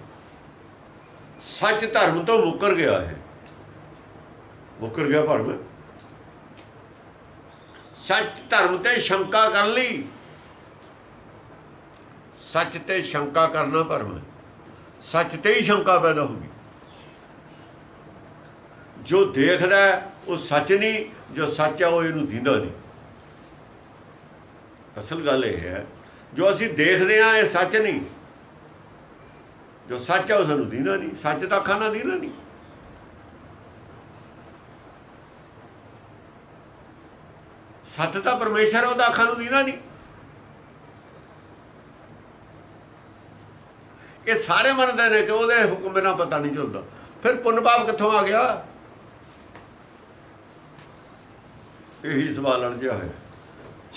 ਸੱਚ ਧਰਮ ਤੋਂ ਮੁਕਰ ਗਿਆ ਹੈ ਮੁਕਰ ਗਿਆ ਭਰਮ। ਸੱਚ ਧਰਮ ਤੇ ਸ਼ੰਕਾ ਕਰ ਲਈ। ਸੱਚ ਤੇ ਸ਼ੰਕਾ ਕਰਨਾ ਭਰਮ। ਸੱਚ ਤੇ ਹੀ ਸ਼ੰਕਾ ਪੈਦਾ ਹੋ ਗਈ। ਜੋ ਦੇਖਦਾ ਉਹ ਸੱਚ ਨਹੀਂ, ਜੋ ਸੱਚ ਹੈ, ਉਹ ਇਹਨੂੰ ਦਿੰਦਾ ਨਹੀਂ। ਅਸਲ ਗੱਲ ਇਹ ਹੈ ਜੋ ਅਸੀਂ ਦੇਖਦੇ ਆ ਇਹ ਸੱਚ ਨਹੀਂ। ਜੋ ਸੱਚ ਹੈ ਉਹ ਸਾਨੂੰ ਦਿੰਦਾ ਨਹੀਂ। ਸੱਚ ਤਾਂ ਅੱਖਾਂ ਨਾਲ ਦਿੰਦਾ ਨਹੀਂ। ਸੱਚ ਤਾਂ ਪਰਮੇਸ਼ਰ ਉਹਦਾ ਅੱਖਾਂ ਨੂੰ ਦਿੰਦਾ ਨਹੀਂ। ਇਹ ਸਾਰੇ ਮੰਨਦੇ ਨੇ ਕਿ ਉਹਦੇ ਹੁਕਮ ਬਿਨਾਂ ਪਤਾ ਨਹੀਂ ਚੱਲਦਾ। ਫਿਰ ਪੁੰਨ ਪਾਪ ਕਿੱਥੋਂ ਆ ਗਿਆ? ਇਹੀ ਸਵਾਲ ਅਲਝਿਆ ਹੋਇਆ।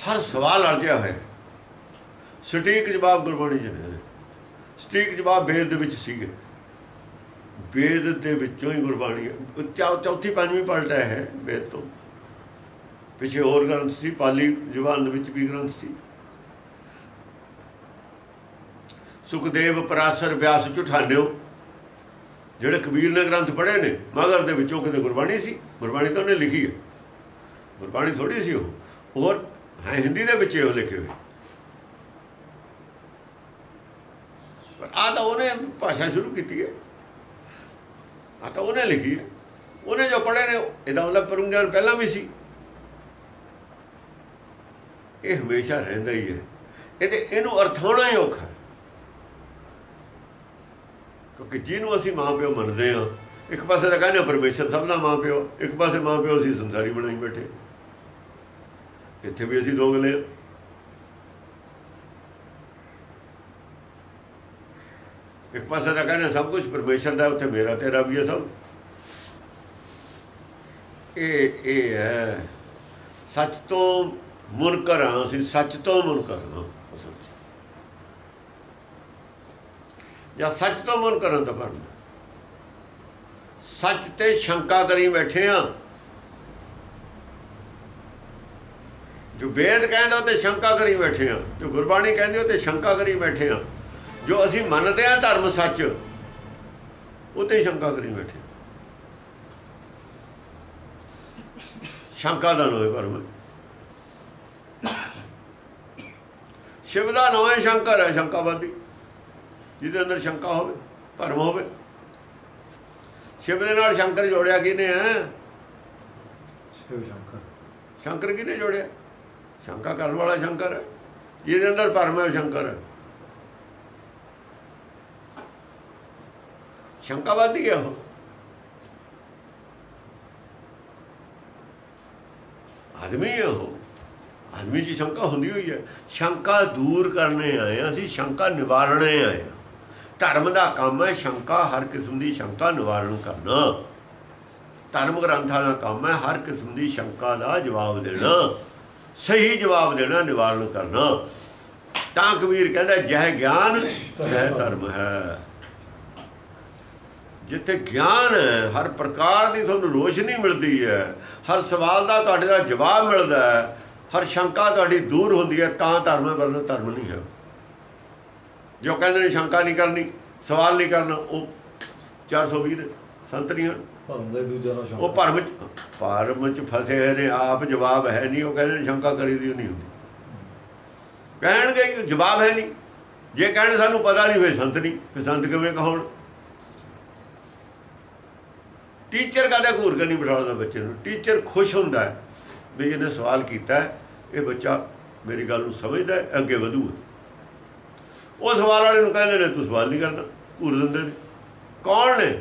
ਹਰ ਸਵਾਲ ਅਲਝਿਆ ਹੋਇਆ। ਸਟੀਕ ਜਵਾਬ ਗੁਰਬਾਣੀ ਜੀ ਨੇ। ਸਟੀਕ ਜਵਾਬ ਵੇਦ ਦੇ ਵਿੱਚ ਸੀਗੇ। ਵੇਦ ਦੇ ਵਿੱਚੋਂ ਹੀ ਗੁਰਬਾਣੀ ਹੈ। ਚੌਥੀ, ਪੰਜਵੀਂ ਪਲਟ ਹੈ ਵੇਦ ਤੋਂ। ਪਿਛੇ ਹੋਰ ਗ੍ਰੰਥ ਸੀ, ਪਾਲੀ ਜ਼ੁਬਾਨ ਦੇ ਵਿੱਚ ਵੀ ਗ੍ਰੰਥ ਸੀ। ਸੁਖਦੇਵ ਪਰਾਸਰ ਵਿਆਸ ਝੁਠਾਨਿਓ ਜਿਹੜੇ ਕਬੀਰ ਨੇ ਗ੍ਰੰਥ ਪੜ੍ਹੇ ਨੇ, ਮਗਰ ਦੇ ਵਿੱਚੋਂ ਕਿਤੇ ਗੁਰਬਾਣੀ ਸੀ। ਗੁਰਬਾਣੀ ਤਾਂ ਉਹਨੇ ਲਿਖੀ ਹੈ। ਗੁਰਬਾਣੀ ਥੋੜੀ ਸੀ ਉਹ। ਹੋਰ ਹੈ ਹਿੰਦੀ ਦੇ ਵਿੱਚ ਉਹ ਲਿਖੇ ਹੋਏ। ਪਰ ਆ ਤਾਂ ਉਹਨੇ ਭਾਸ਼ਾ ਸ਼ੁਰੂ ਕੀਤੀ ਹੈ। ਆ ਤਾਂ ਉਹਨੇ ਲਿਖੀ ਹੈ। ਉਹਨੇ ਜੋ ਪੜ੍ਹੇ ਨੇ ਇਹਦਾ ਮਤਲਬ ਪਰਮਗਿਆਨ ਪਹਿਲਾਂ ਵੀ ਸੀ। ਇਹ ਹਮੇਸ਼ਾ ਰਹਿੰਦਾ ਹੀ ਹੈ। ਇਹਦੇ ਇਹਨੂੰ ਅਰਥਾਉਣਾ ਹੀ ਔਖਾ ਕਿਉਂਕਿ ਜਿਹਨੂੰ ਅਸੀਂ ਮਾਂ ਪਿਓ ਮੰਨਦੇ ਹਾਂ, ਇੱਕ ਪਾਸੇ ਤਾਂ ਕਹਿੰਦੇ ਹਾਂ ਪਰਮੇਸ਼ਰ ਸਭ ਦਾ ਮਾਂ ਪਿਓ ਇੱਕ ਪਾਸੇ ਮਾਂ ਪਿਓ ਅਸੀਂ ਸੰਸਾਰੀ ਬਣਾਈ ਬੈਠੇ। ਇੱਥੇ ਵੀ ਅਸੀਂ ਦੋਗਲੇ ਹਾਂ। ਇੱਕ ਪਾਸੇ ਤਾਂ ਕਹਿੰਦੇ ਸਭ ਕੁਝ ਪਰਮੇਸ਼ਰ ਦਾ, ਉੱਥੇ ਮੇਰਾ ਤੇਰਾ ਵੀ ਹੈ ਸਭ। ਇਹ ਇਹ ਹੈ, ਸੱਚ ਤੋਂ ਮੁਨਕਰ ਹਾਂ ਅਸੀਂ, ਸੱਚ ਤੋਂ ਮੁਨਕਰ ਹਾਂ ਅਸਲ 'ਚ। ਜਾਂ ਸੱਚ ਤੋਂ ਮੁਨਕਰ ਹਾਂ ਤਾਂ ਭਰਮ ਸੱਚ ਤੇ ਸ਼ੰਕਾ ਕਰੀ ਬੈਠੇ ਆ ਜੋ ਵੇਦ ਕਹਿੰਦਾ ਤੇ ਸ਼ੰਕਾ ਕਰੀ ਬੈਠੇ ਆ ਜੋ ਗੁਰਬਾਣੀ ਕਹਿੰਦੀ ਉਹ ਤੇ ਸ਼ੰਕਾ ਕਰੀ ਬੈਠੇ ਆ ਜੋ ਅਸੀਂ ਮੰਨਦੇ ਆ ਧਰਮ ਸੱਚ ਉਹ ਤੇ ਸ਼ੰਕਾ ਕਰੀ ਬੈਠੇ। ਸ਼ੰਕਾ ਦਾ ਨੋਏ ਭਰਮ ਸ਼ਿਵ ਦਾ ਨਾਮ ਹੈ ਸ਼ੰਕਰ ਹੈ ਸ਼ੰਕਾਵਾਦੀ। ਜਿਹਦੇ ਅੰਦਰ ਸ਼ੰਕਾ ਹੋਵੇ ਭਰਮ ਹੋਵੇ। ਸ਼ਿਵ ਦੇ ਨਾਲ ਸ਼ੰਕਰ ਜੋੜਿਆ ਕਿਨੇ ਹੈ ਸ਼ਿਵ ਸ਼ੰਕਰ। ਸ਼ੰਕਰ ਕਿਨੇ ਜੋੜਿਆ? ਸ਼ੰਕਾ ਕਰਨ ਵਾਲਾ ਸ਼ੰਕਰ ਹੈ। ਜਿਹਦੇ ਅੰਦਰ ਭਰਮ ਹੈ ਸ਼ੰਕਰ ਹੈ। ਸ਼ੰਕਾ ਵੱਧਦੀ ਹੈ ਉਹ। ਆਦਮੀ ਹੈ ਉਹ। ਆਦਮੀ ਦੀ ਸ਼ੰਕਾ ਹੁੰਦੀ ਹੋਈ ਹੈ ਸ਼ੰਕਾ ਦੂਰ ਕਰਨੇ ਆਏ ਹਾਂ, ਅਸੀਂ ਸ਼ੰਕਾ ਨਿਵਾਰਣੇ ਆਏ ਹਾਂ। ਧਰਮ ਦਾ ਕੰਮ ਹੈ ਸ਼ੰਕਾ ਹਰ ਕਿਸਮ ਦੀ ਸ਼ੰਕਾ ਨਿਵਾਰਨ ਕਰਨਾ। ਧਰਮ ਗ੍ਰੰਥਾਂ ਦਾ ਕੰਮ ਹੈ ਹਰ ਕਿਸਮ ਦੀ ਸ਼ੰਕਾ ਦਾ ਜਵਾਬ ਦੇਣਾ। ਸਹੀ ਜਵਾਬ ਦੇਣਾ ਨਿਵਾਰਨ ਕਰਨਾ। ਤਾਂ ਕਬੀਰ ਕਹਿੰਦਾ ਜਹ ਗਿਆਨ ਤਹ ਧਰਮ ਹੈ। ਜਿੱਥੇ ਗਿਆਨ ਹੈ ਹਰ ਪ੍ਰਕਾਰ ਦੀ ਤੁਹਾਨੂੰ ਰੋਸ਼ਨੀ ਮਿਲਦੀ ਹੈ ਹਰ ਸਵਾਲ ਦਾ ਤੁਹਾਡੇ ਦਾ ਜਵਾਬ ਮਿਲਦਾ ਹੈ ਹਰ ਸ਼ੰਕਾ ਤੁਹਾਡੀ ਦੂਰ ਹੁੰਦੀ ਹੈ ਤਾਂ ਧਰਮ ਹੈ ਵਰਨਾ ਧਰਮ ਨਹੀਂ ਹੈ। ਜੋ ਕਹਿੰਦੇ ਨੇ ਸ਼ੰਕਾ ਨਹੀਂ ਕਰਨੀ ਸਵਾਲ ਨਹੀਂ ਕਰਨਾ ਉਹ 420 ਨੇ ਸੰਤ ਨਹੀਂ ਹਨ। ਭਰਮ ਦਾ ਹੀ ਦੂਜਾ ਨਾਮ ਉਹ ਭਰਮ ਚ ਭਰਮ ਚ ਫਸੇ ਹੋਏ ਨੇ ਆਪ ਜਵਾਬ ਹੈ ਨਹੀਂ ਉਹ ਕਹਿੰਦੇ ਨੇ ਸ਼ੰਕਾ ਕਰੀ ਦੀ ਨਹੀਂ ਹੁੰਦੀ। ਕਹਿਣਗੇ ਜਵਾਬ ਹੈ ਨਹੀਂ ਜੇ ਕਹਿਣ ਸਾਨੂੰ ਪਤਾ ਨਹੀਂ ਹੋਏ ਸੰਤ ਨਹੀਂ ਫਿਰ ਸੰਤ ਕਿਵੇਂ ਕਹੋਣ ਟੀਚਰ ਕਦੇ ਘੂਰ ਕੇ ਨਹੀਂ ਬਿਠਾਉਂਦਾ ਬੱਚੇ ਨੂੰ? ਟੀਚਰ ਖੁਸ਼ ਹੁੰਦਾ ਹੈ ਵੀ ਜਿਹਨੇ ਸਵਾਲ ਕੀਤਾ ਇਹ ਬੱਚਾ ਮੇਰੀ ਗੱਲ ਨੂੰ ਸਮਝਦਾ ਹੈ, ਅੱਗੇ ਵਧੂ। ਉਹ ਸਵਾਲ ਵਾਲੇ ਨੂੰ ਕਹਿੰਦੇ ਨੇ, ਤੂੰ ਸਵਾਲ ਨਹੀਂ ਕਰਨਾ, ਘੂਰ ਦਿੰਦੇ ਨੇ। ਕੌਣ ਨੇ?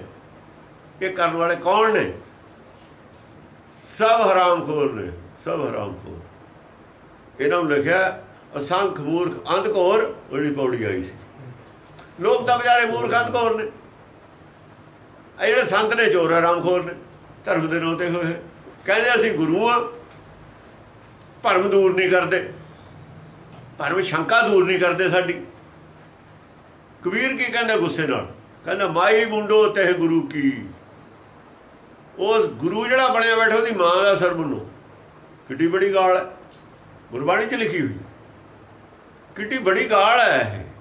ਇਹ ਕਰਨ ਵਾਲੇ ਕੌਣ ਨੇ? ਸਭ ਹਰਾਮਖੋਰ ਨੇ, ਸਭ ਹਰਾਮਖੋਰ। ਇਹਨਾਂ ਨੂੰ ਲਿਖਿਆ, ਅਸੰਖ ਮੂਰਖ ਅੰਧਕੋਰ ਉਹ ਜਿਹੜੀ ਪੌੜੀ ਆਈ ਸੀ। ਲੋਕ ਤਾਂ ਵਿਚਾਰੇ ਮੂਰਖ ਅੰਧਕੋਰ ਨੇ। ਇਹ ਜਿਹੜੇ ਸੰਤ ਨੇ ਚੋਰ ਹਰਾਮਖੋਰ ਨੇ, ਧਰਮ ਦੇ ਨਾਂ ਤੇ ਹੋਏ ਕਹਿੰਦੇ ਅਸੀਂ ਗੁਰੂ ਆ, ਭਰਮ ਦੂਰ ਨਹੀਂ ਕਰਦੇ। ਭਰਮ ਸ਼ੰਕਾ ਦੂਰ ਨਹੀਂ ਕਰਦੇ ਸਾਡੀ। ਕਬੀਰ ਕੀ ਕਹਿੰਦਾ ਗੁੱਸੇ ਨਾਲ? ਕਹਿੰਦਾ, ਮਾਈ ਮੁੰਡੋ, ਤਹਿ ਗੁਰੂ ਕੀ। ਉਸ ਗੁਰੂ ਜਿਹੜਾ ਬਣਿਆ ਬੈਠਾ, ਉਹਦੀ ਮਾਂ ਦਾ ਸਰ ਮੰਨੋ। ਕਿੱਡੀ ਬੜੀ ਗਾਲ ਹੈ। ਗੁਰਬਾਣੀ 'ਚ ਲਿਖੀ ਹੋਈ। ਕਿੱਡੀ ਬੜੀ ਗਾਲ ਹੈ ਇਹ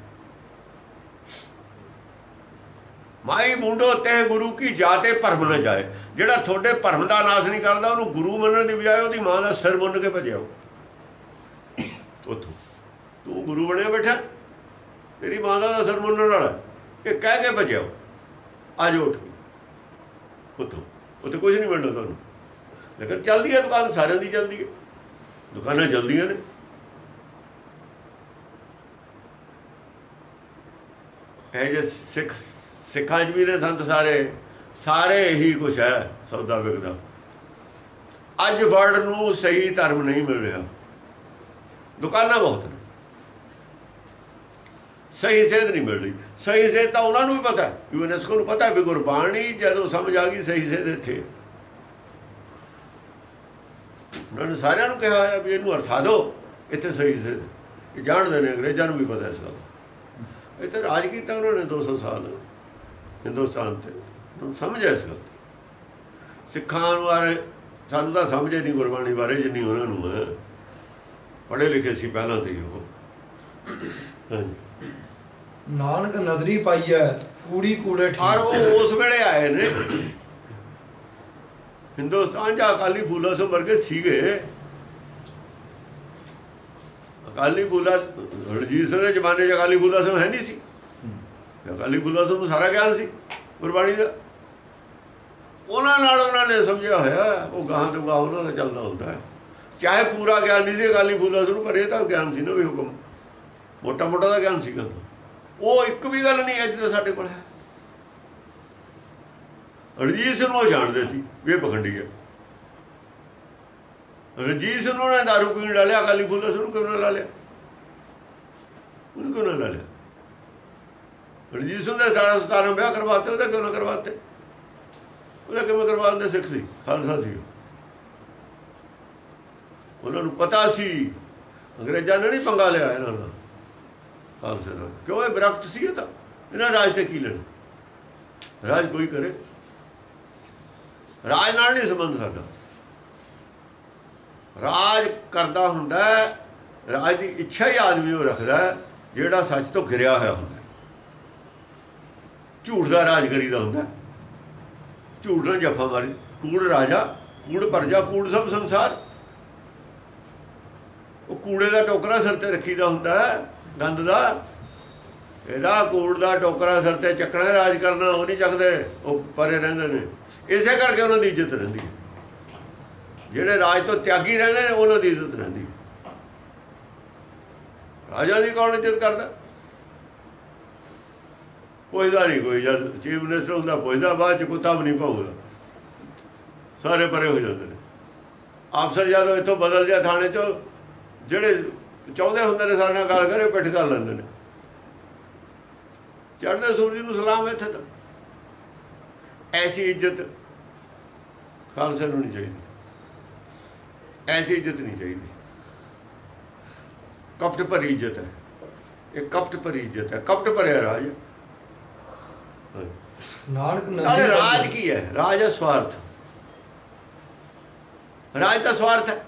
ਮਾਈ ਮੁੰਡੋ ਤਹਿ ਗੁਰੂ ਕੀ ਜਾਤੇ ਭਰਮ ਨਾ ਜਾਏ। ਜਿਹੜਾ ਤੁਹਾਡੇ ਭਰਮ ਦਾ ਨਾਸ਼ ਨਹੀਂ ਕਰਦਾ, ਉਹਨੂੰ ਗੁਰੂ ਮੰਨਣ ਦੀ ਬਜਾਏ ਉਹਦੀ ਮਾਂ ਦਾ ਸਿਰ ਮੁੰਨ ਕੇ ਭਜਿਓ ਉਥੋਂ। ਤੂੰ ਗੁਰੂ ਬਣਿਆ ਬੈਠਾ। ਤੇਰੀ ਮਾਂ ਦਾ ਸਿਰ ਮੁੰਨਣ ਵਾਲਾ ਇਹ ਕਹਿ ਕੇ ਭੱਜਿਆ ਆ ਜਾਓ ਉੱਠ ਕੇ। ਉਥੋਂ। ਉੱਥੇ ਕੁਝ ਨਹੀਂ ਮਿਲਣਾ ਤੁਹਾਨੂੰ। ਲੇਕਿਨ ਚੱਲਦੀ ਹੈ ਦੁਕਾਨ, ਸਾਰਿਆਂ ਦੀ ਚੱਲਦੀ ਹੈ। ਦੁਕਾਨਾਂ ਚੱਲਦੀਆਂ ਨੇ। ਇਹ ਜੇ ਸਿੱਖ ਸਿੱਖਾਂ 'ਚ ਵੀ ਨੇ ਸੰਤ ਸਾਰੇ ਸਾਰੇ ਇਹੀ ਕੁਛ ਹੈ ਸੌਦਾ ਵਿਕਦਾ। ਅੱਜ ਵਰਡ ਨੂੰ ਸਹੀ ਧਰਮ ਨਹੀਂ ਮਿਲ ਰਿਹਾ। ਦੁਕਾਨਾਂ ਬਹੁਤ ਨੇ। ਸਹੀ ਸੇਧ ਨਹੀਂ ਮਿਲ ਰਹੀ। ਸਹੀ ਸੇਧ ਤਾਂ ਉਹਨਾਂ ਨੂੰ ਵੀ ਪਤਾ ਯੂਨੈਸਕੋ ਨੂੰ ਪਤਾ ਵੀ ਗੁਰਬਾਣੀ ਜਦੋਂ ਸਮਝ ਆ ਗਈ ਸਹੀ ਸੇਧ ਇੱਥੇ ਉਹਨਾਂ ਨੇ ਸਾਰਿਆਂ ਨੂੰ ਕਿਹਾ ਹੋਇਆ ਵੀ ਇਹਨੂੰ ਅਰਥਾ ਦਿਓ, ਇੱਥੇ ਸਹੀ ਸੇਧ ਇਹ ਜਾਣਦੇ ਨੇ, ਅੰਗਰੇਜ਼ਾਂ ਨੂੰ ਵੀ ਪਤਾ ਇਸ ਗੱਲ ਦਾ। ਇੱਥੇ ਰਾਜ ਕੀਤਾ ਉਹਨਾਂ ਨੇ 200 ਸਾਲ ਹਿੰਦੁਸਤਾਨ ਤੇ। ਨੂੰ ਸਮਝ ਇਸ ਗੱਲ ਦੀ। ਸਿੱਖਾਂ ਨੂੰ ਬਾਰੇ ਸਾਨੂੰ ਤਾਂ ਸਮਝ ਹੀ ਨਹੀਂ ਗੁਰਬਾਣੀ ਬਾਰੇ ਜਿੰਨੀ ਉਹਨਾਂ ਨੂੰ ਹੈ। ਪੜ੍ਹੇ ਲਿਖੇ ਸੀ ਪਹਿਲਾਂ ਤੇ ਹੀ ਉਹ। ਨਾਨਕ ਨਦਰੀ ਪਾਈਐ ਕੂੜੀ ਕੂੜੇ ਔਰ ਠੀਕ ਉਹ ਉਸ ਵੇਲੇ ਆਏ ਨੇ। ਹਿੰਦੁਸਤਾਨ ਜਾਂ ਅਕਾਲੀ ਫੂਲਾ ਸੋ ਵਰਗੇ ਸੀਗੇ। ਅਕਾਲੀ ਫੂਲਾ ਰਣਜੀਤ ਸਿੰਘ ਦੇ ਜ਼ਮਾਨੇ 'ਚ ਅਕਾਲੀ ਫੂਲਾ ਸਿੰਘ ਹੈ ਨਹੀਂ ਸੀ। ਅਕਾਲੀ ਫੂਲਾ ਸਿੰਘ ਨੂੰ ਸਾਰਾ ਗਿਆਨ ਸੀ, ਗੁਰਬਾਣੀ ਦਾ। ਉਹਨਾਂ ਨਾਲ ਉਹਨਾਂ ਨੇ ਸਮਝਿਆ ਹੋਇਆ, ਉਹ ਗਾਹਾਂ ਤੋਂ ਗਾਹ ਉਹਨਾਂ ਦਾ ਚੱਲਦਾ ਹੁੰਦਾ ਹੈ। ਚਾਹੇ ਪੂਰਾ ਗਿਆਨ ਨਹੀਂ ਸੀ ਅਕਾਲੀ ਫੂਲਾ ਸਿੰਘ ਨੂੰ ਪਰ ਇਹ ਤਾਂ ਗਿਆਨ ਸੀ ਨਾ ਵੀ ਹੁਕਮ। ਮੋਟਾ ਮੋਟਾ ਦਾ ਗਿਆਨ ਸੀਗਾ ਉਹ ਇੱਕ ਵੀ ਗੱਲ ਨਹੀਂ ਅੱਜ ਦਾ ਸਾਡੇ ਕੋਲ ਹੈ। ਰਣਜੀਤ ਸਿੰਘ ਨੂੰ ਉਹ ਜਾਣਦੇ ਸੀ, ਵੀ ਇਹ ਪਖੰਡੀ ਹੈ। ਰਣਜੀਤ ਸਿੰਘ ਨੂੰ ਉਹਨੇ ਦਾਰੂ ਪੀਣ ਲਾ ਲਿਆ, ਅਕਾਲੀ ਫੂਲਾ ਸਿੰਘ ਨੂੰ ਕਿਉਂ ਨਾ ਲਾ ਲਿਆ? ਉਹਨੂੰ ਕਿਉਂ ਨਾ ਲਾ ਲਿਆ? ਰਣਜੀਤ ਸਿੰਘ ਦੇ 17 17 ਵਿਆਹ ਕਰਵਾਤੇ ਉਹਦੇ ਕਿਉਂ ਨਾ ਕਰਵਾਤੇ? ਉਹਦੇ ਕਿਵੇਂ ਕਰਵਾ ਦਿੰਦੇ ਸਿੱਖ ਸੀ? ਖਾਲਸਾ ਸੀ ਉਹਨਾਂ ਨੂੰ ਪਤਾ ਸੀ, ਅੰਗਰੇਜ਼ਾਂ ਨੇ ਨਹੀਂ ਪੰਗਾ ਲਿਆ ਇਹਨਾਂ ਨਾਲ ਖਾਲਸੇ ਨਾਲ ਕਿਉਂ ਇਹ ਵਿਰਕਤ ਸੀ ਇਹ ਤਾਂ? ਇਹਨਾਂ ਰਾਜ ਤੇ ਕੀ ਲੈਣਾ? ਰਾਜ ਕੋਈ ਕਰੇ? ਰਾਜ ਨਾਲ ਨਹੀਂ ਸੰਬੰਧ ਸਾਡਾ। ਰਾਜ ਕਰਦਾ ਹੁੰਦਾ ਰਾਜ ਦੀ ਇੱਛਾ ਹੀ ਆਦਮੀ ਉਹ ਰੱਖਦਾ ਜਿਹੜਾ ਸੱਚ ਤੋਂ ਘਿਰਿਆ ਹੋਇਆ ਹੁੰਦਾ ਝੂਠ ਦਾ ਰਾਜ ਕਰੀਦਾ ਹੁੰਦਾ। ਝੂਠ ਨਾਲ ਜਫਾ ਮਾਰੀ। ਕੂੜ ਰਾਜਾ, ਕੂੜ ਪਰਜਾ, ਕੂੜ ਸਭ ਸੰਸਾਰ। ਉਹ ਕੂੜੇ ਦਾ ਟੋਕਰਾ ਸਿਰ ਤੇ ਰੱਖੀਦਾ ਹੁੰਦਾ ਹੈ, ਗੰਦ ਦਾ। ਇਹਦਾ ਕੂੜ ਦਾ ਟੋਕਰਾ ਸਿਰ ਤੇ ਚੱਕਣਾ, ਰਾਜ ਕਰਨਾ, ਉਹ ਨਹੀਂ ਚੱਕਦੇ। ਉਹ ਪਰੇ ਰਹਿੰਦੇ ਨੇ। ਇਸੇ ਕਰਕੇ ਉਹਨਾਂ ਦੀ ਇੱਜ਼ਤ ਰਹਿੰਦੀ ਹੈ। ਜਿਹੜੇ ਰਾਜ ਤੋਂ ਤਿਆਗੀ ਰਹਿੰਦੇ ਨੇ, ਉਹਨਾਂ ਦੀ ਇੱਜ਼ਤ ਰਹਿੰਦੀ ਰਾਜਾ ਦੀ ਕੌਣ ਇੱਜ਼ਤ ਕਰਦਾ? ਪੁੱਛਦਾ ਨਹੀਂ ਕੋਈ, ਜਦ ਚੀਫ ਮਿਨਿਸਟਰ ਹੁੰਦਾ ਪੁੱਛਦਾ, ਬਾਅਦ ਚ ਕੁੱਤਾ ਵੀ ਨਹੀਂ ਪਾਉਂਦਾ ਸਾਰੇ ਪਰੇ ਹੋ ਜਾਂਦੇ ਨੇ। ਅਫਸਰ ਜਦੋਂ ਇੱਥੋਂ ਬਦਲ ਜਾ ਥਾਣੇ ਚੋਂ, ਜਿਹੜੇ ਚਾਹੁੰਦੇ ਹੁੰਦੇ ਨੇ ਸਾਡੇ ਨਾਲ ਗੱਲ ਕਰੇ ਪਿੱਠ ਕਰ ਲੈਂਦੇ ਨੇ। ਚੜ੍ਹਦੇ ਸੂਰਜ ਨੂੰ ਸਲਾਮ ਇੱਥੇ ਤਾਂ। ਐਸੀ ਇੱਜ਼ਤ ਖਾਲਸੇ ਨੂੰ ਨਹੀਂ ਚਾਹੀਦੀ। ਐਸੀ ਇੱਜ਼ਤ ਨਹੀਂ ਚਾਹੀਦੀ। ਕਪਟ ਭਰੀ ਇੱਜ਼ਤ ਹੈ। ਇਹ ਕਪਟ ਭਰੀ ਇੱਜ਼ਤ ਹੈ। ਕਪਟ ਭਰਿਆ ਰਾਜ। ਨਾਨਕ ਨਾਲੇ ਰਾਜ ਕੀ ਹੈ? ਰਾਜ ਹੈ ਸਵਾਰਥ। ਰਾਜ ਦਾ ਸਵਾਰਥ ਹੈ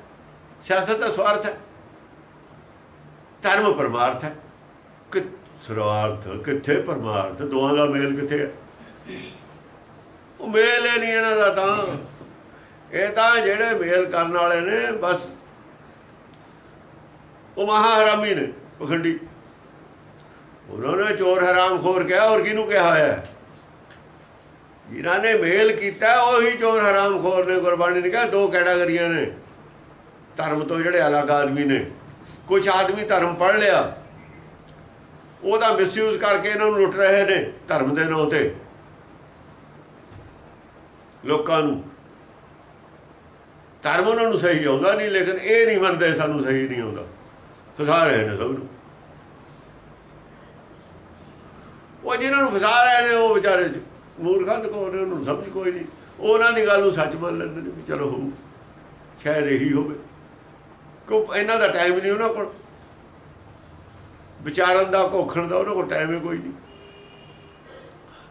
ਸਿਆਸਤ ਦਾ ਸਵਾਰਥ ਹੈ ਧਰਮ ਪਰਮਾਰਥ ਹੈ। ਕਿ ਸਵਾਰਥ ਕਿੱਥੇ ਪਰਮਾਰਥ? ਦੋਹਾਂ ਦਾ ਮੇਲ ਕਿੱਥੇ ਹੈ? ਉਹ ਮੇਲ ਹੀ ਨਹੀਂ ਇਹਨਾਂ ਦਾ ਤਾਂ। ਇਹ ਤਾਂ ਜਿਹੜੇ ਮੇਲ ਕਰਨ ਵਾਲੇ ਨੇ ਬਸ। ਉਹ ਮਹਾ ਹਰਾਮੀ ਨੇ ਪਖੰਡੀ। ਉਹਨਾਂ ਨੇ ਚੋਰ ਹਰਾਮ ਖੋਰ ਕਿਹਾ ਔਰ ਕਿਹਨੂੰ ਕਿਹਾ ਹੋਇਆ ਹੈ? ਜਿਨ੍ਹਾਂ ਨੇ ਮੇਲ ਕੀਤਾ, ਉਹੀ ਚੋਰ ਹਰਾਮ ਖੋਰ ਨੇ, ਗੁਰਬਾਣੀ ਨੇ ਕਿਹਾ, ਦੋ ਕੈਟਾਗਰੀਆਂ ਨੇ। ਧਰਮ ਤੋਂ ਜਿਹੜੇ ਅਲੱਗ ਆਦਮੀ ਨੇ। ਕੁਝ ਆਦਮੀ ਧਰਮ ਪੜ ਲਿਆ। ਉਹਦਾ ਮਿਸਯੂਜ਼ ਕਰਕੇ ਇਹਨਾਂ ਨੂੰ ਲੁੱਟ ਰਹੇ ਨੇ, ਧਰਮ ਦੇ ਨਾਂ ਤੇ। ਲੋਕਾਂ ਨੂੰ। ਧਰਮ ਉਹਨਾਂ ਨੂੰ ਸਹੀ ਆਉਂਦਾ ਨਹੀਂ, ਲੇਕਿਨ ਇਹ ਨਹੀਂ ਮੰਨਦੇ ਸਾਨੂੰ ਸਹੀ ਨਹੀਂ ਆਉਂਦਾ। ਫਸਾ ਰਹੇ ਨੇ ਸਭ ਨੂੰ। ਉਹ ਜਿਹਨਾਂ ਨੂੰ ਫਸਾ ਰਹੇ ਨੇ, ਉਹ ਵਿਚਾਰੇ ਮੂਰਖਾਂ ਦੇ ਕੋਲ ਨੇ ਸਮਝ ਕੋਈ ਨਹੀਂ। ਉਹ ਉਹਨਾਂ ਦੀ ਗੱਲ ਨੂੰ ਸੱਚ ਮੰਨ ਲੈਂਦੇ ਨੇ ਵੀ ਚਲੋ ਹੋਊ। ਸ਼ਾਇਦ ਇਹੀ ਹੋਵੇ। ਕੋ ਇਹਨਾਂ ਦਾ ਟਾਈਮ ਨਹੀਂ ਉਹਨਾਂ ਕੋਲ। ਵਿਚਾਰਨ ਦਾ ਕੋਖਣ ਦਾ ਉਹਨਾਂ ਕੋਲ ਟਾਈਮ ਹੀ ਕੋਈ ਨਹੀਂ।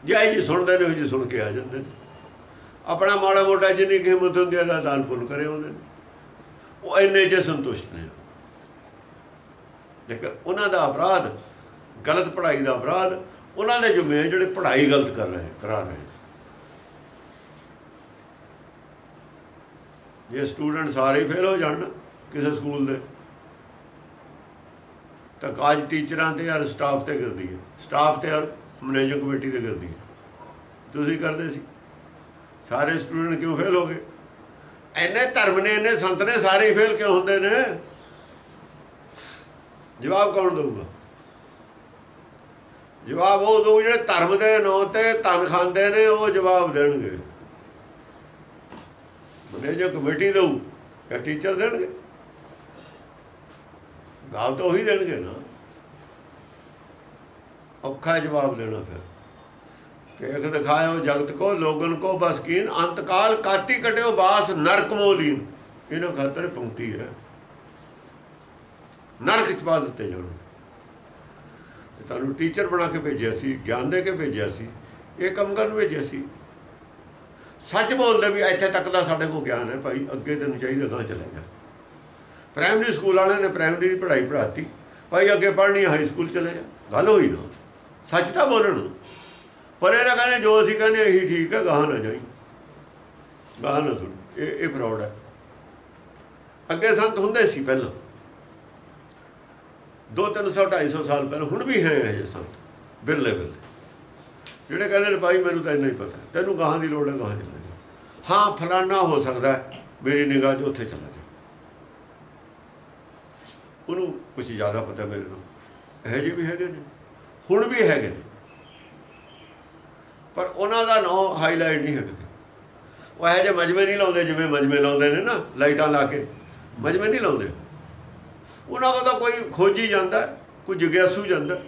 ਜੇ ਜੀ ਸੁਣਦੇ ਨੇ, ਉਹ ਜੀ ਸੁਣ ਕੇ ਆ ਜਾਂਦੇ ਨੇ। ਆਪਣਾ ਮਾੜਾ ਮੋਟਾ ਜਿੰਨੀ ਕੁ ਹਿੰਮਤ ਹੁੰਦੀ ਹੈ ਦਾ ਦਾਨ ਪੁੰਨ ਕਰੇ ਉਹਦੇ ਨੇ ਉਹ ਇੰਨੇ ਜੇ ਸੰਤੁਸ਼ਟ ਨੇ। ਲੇਕਿਨ ਉਹਨਾਂ ਦਾ ਅਪਰਾਧ, ਗਲਤ ਪੜ੍ਹਾਈ ਦਾ ਅਪਰਾਧ ਉਹਨਾਂ ਦੇ ਜੁਮੇ ਜਿਹੜੇ ਪੜ੍ਹਾਈ ਗਲਤ ਕਰ ਰਹੇ, ਕਰਾ ਰਹੇ। ਜੇ ਸਟੂਡੈਂਟ ਸਾਰੇ ਫੇਲ ਹੋ ਜਾਣ ਕਿਸੇ ਸਕੂਲ ਦੇ, ਤਾਂ ਕਾਜ ਟੀਚਰਾਂ ਤੇ ਔਰ ਸਟਾਫ ਤੇ ਕਰਦੀ ਹੈ। ਸਟਾਫ ਤੇ ਔਰ ਮੈਨੇਜਿੰਗ ਕਮੇਟੀ ਤੇ ਕਰਦੀ ਹੈ। ਤੁਸੀਂ ਕਰਦੇ ਸੀ। ਸਾਰੇ ਸਟੂਡੈਂਟ ਕਿਉਂ ਫੇਲ ਹੋ ਗਏ? ਐਨੇ ਧਰਮ ਨੇ ਐਨੇ ਸੰਤ ਨੇ, ਸਾਰੇ ਫੇਲ ਕਿਉਂ ਹੁੰਦੇ ਨੇ? ਜਵਾਬ ਕੌਣ ਦਊਗਾ? ਜਵਾਬ ਉਹ ਦੋ ਜਿਹੜੇ ਧਰਮ ਦੇ ਨਾਂ ਤੇ ਤਨ ਖਾਂਦੇ ਨੇ, ਉਹ ਜਵਾਬ ਦੇਣਗੇ। ਮੈਨੇਜਰ ਕਮੇਟੀ ਦਊ ਜਾਂ ਟੀਚਰ ਦੇਣਗੇ। ਜਵਾਬ ਤਾਂ ਉਹੀ ਦੇਣਗੇ ਨਾ। ਔਖਾ ਜਵਾਬ ਦੇਣਾ ਫਿਰ। ਕੇਖ ਦਿਖਾਇਓ ਜਗਤ ਕੋ, ਲੋਗਨ ਕੋ ਬਸਕੀਨ ਅੰਤਕਾਲ ਕਾਤੀ ਕਟਿਓ ਬਾਸ ਨਰਕ ਮੋਲੀਨ ਇਹਨਾਂ ਖਾਤਰ ਪੰਕਤੀ ਹੈ। ਨਰਕ ਚ ਪਾ ਦਿੱਤੇ ਜਾਣ ਤੁਹਾਨੂੰ ਟੀਚਰ ਬਣਾ ਕੇ ਭੇਜਿਆ ਸੀ, ਗਿਆਨ ਦੇ ਕੇ ਭੇਜਿਆ ਸੀ, ਇਹ ਕੰਮ ਕਰਨ ਭੇਜਿਆ ਸੀ। ਸੱਚ ਬੋਲਦੇ ਵੀ ਇੱਥੇ ਤੱਕ ਦਾ ਸਾਡੇ ਕੋਲ ਗਿਆਨ ਹੈ ਭਾਈ, ਅੱਗੇ ਤੈਨੂੰ ਚਾਹੀਦਾ ਗਾਂ ਚਲੇਗਾ ਪ੍ਰਾਇਮਰੀ ਸਕੂਲ ਵਾਲਿਆਂ ਨੇ ਪ੍ਰਾਇਮਰੀ ਦੀ ਪੜ੍ਹਾਈ ਪੜ੍ਹਾਤੀ, ਭਾਈ ਅੱਗੇ ਪੜ੍ਹਨੀ ਹਾਈ ਸਕੂਲ ਚਲੇ ਜਾ। ਗੱਲ ਹੋਈ ਨਾ। ਸੱਚ ਤਾਂ ਬੋਲਣ ਪਰ ਇਹ ਕਹਿੰਦੇ ਜੋ ਅਸੀਂ ਕਹਿੰਦੇ ਇਹੀ ਠੀਕ ਹੈ, ਗਾਹ ਨਾ ਜਾਈ। ਗਾਹ ਨਾ ਸੁਣ। ਇਹ ਇਹ ਫਰਾਡ ਹੈ। ਅੱਗੇ ਸੰਤ ਹੁੰਦੇ ਸੀ ਪਹਿਲਾਂ। 2 300 250 ਸਾਲ ਪਹਿਲਾਂ, ਹੁਣ ਵੀ ਹੈ ਇਹ ਸੰਤ ਬਿਰਲੇ ਬਿਰਲੇ। ਜਿਹੜੇ ਕਹਿੰਦੇ ਨੇ, ਭਾਈ, ਮੈਨੂੰ ਤਾਂ ਇੰਨਾ ਹੀ ਪਤਾ ਤੈਨੂੰ ਗਾਹਾਂ ਦੀ ਲੋੜ ਹੈ, ਗਾਹਾਂ ਚਲਾ ਹਾਂ। ਫਲਾਨਾ ਹੋ ਸਕਦਾ ਮੇਰੀ ਨਿਗਾਹ 'ਚ ਉੱਥੇ ਚਲਾ ਜਾ ਉਹਨੂੰ ਕੁਝ ਜ਼ਿਆਦਾ ਪਤਾ ਮੇਰੇ ਨੂੰ ਇਹ ਜੀ ਵੀ ਹੈਗੇ ਨੇ। ਹੁਣ ਵੀ ਹੈਗੇ ਨੇ। ਪਰ ਉਹਨਾਂ ਦਾ ਨਾਂ ਹਾਈਲਾਈਟ ਨਹੀਂ ਹੈਗੇ। ਉਹ ਇਹ ਜੇ ਮਜਮੇ ਨਹੀਂ ਲਾਉਂਦੇ, ਜਿਵੇਂ ਮਜਮੇ ਲਾਉਂਦੇ ਨੇ ਨਾ, ਲਾਈਟਾਂ ਲਾ ਕੇ। ਮਜਮੇ ਨਹੀਂ ਲਾਉਂਦੇ। ਉਹਨਾਂ ਕੋਲ ਤਾਂ ਕੋਈ ਖੋਜੀ ਜਾਂਦਾ ਕੋਈ ਜਿਗਿਆਸੂ ਜਾਂਦਾ।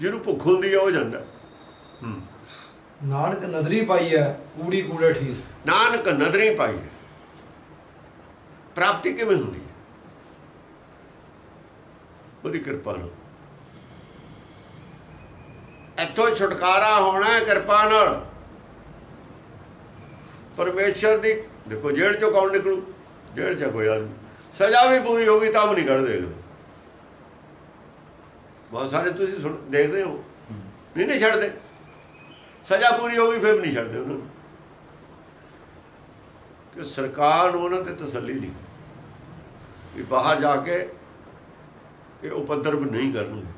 ਜਿਹਨੂੰ ਭੁੱਖ ਹੁੰਦੀ ਹੈ ਉਹ ਜਾਂਦਾ। ਹੂੰ। ਨਾਨਕ ਨਦਰੀ ਪਾਈ ਹੈ ਕੂੜੀ ਕੂੜੇ ਠੀਸ। ਨਾਨਕ ਨਦਰੀ ਪਾਈ ਹੈ ਪ੍ਰਾਪਤੀ ਕਿਵੇਂ ਹੁੰਦੀ ਹੈ ਉਹਦੀ ਕਿਰਪਾ ਨਾਲ। ਇੱਥੋਂ ਛੁਟਕਾਰਾ ਹੋਣਾ ਹੈ ਕਿਰਪਾ ਨਾਲ। ਪਰਮੇਸ਼ਰ ਦੀ ਦੇਖੋ ਜੇਲ੍ਹ ਚੋਂ ਕੌਣ ਨਿਕਲੂ? ਜੇਲ੍ਹ ਚ ਕੋਈ ਆਦਮੀ। ਸਜ਼ਾ ਵੀ ਪੂਰੀ ਹੋ ਗਈ ਤਾਂ ਵੀ ਨਹੀਂ ਕੱਢਦੇ ਬਹੁਤ ਸਾਰੇ ਤੁਸੀਂ ਸੁਣ ਦੇਖਦੇ ਹੋ। ਨਹੀਂ ਨਹੀਂ ਛੱਡਦੇ। ਸਜ਼ਾ ਪੂਰੀ ਹੋ ਗਈ, ਫਿਰ ਵੀ ਨਹੀਂ ਛੱਡਦੇ ਉਹਨਾਂ ਨੂੰ। ਕਿ ਸਰਕਾਰ ਨੂੰ ਉਹਨਾਂ ਤੇ ਤਸੱਲੀ ਨਹੀਂ। ਵੀ ਬਾਹਰ ਜਾ ਕੇ ਇਹ ਉਪਦਰਵ ਨਹੀਂ ਕਰਨਗੇ।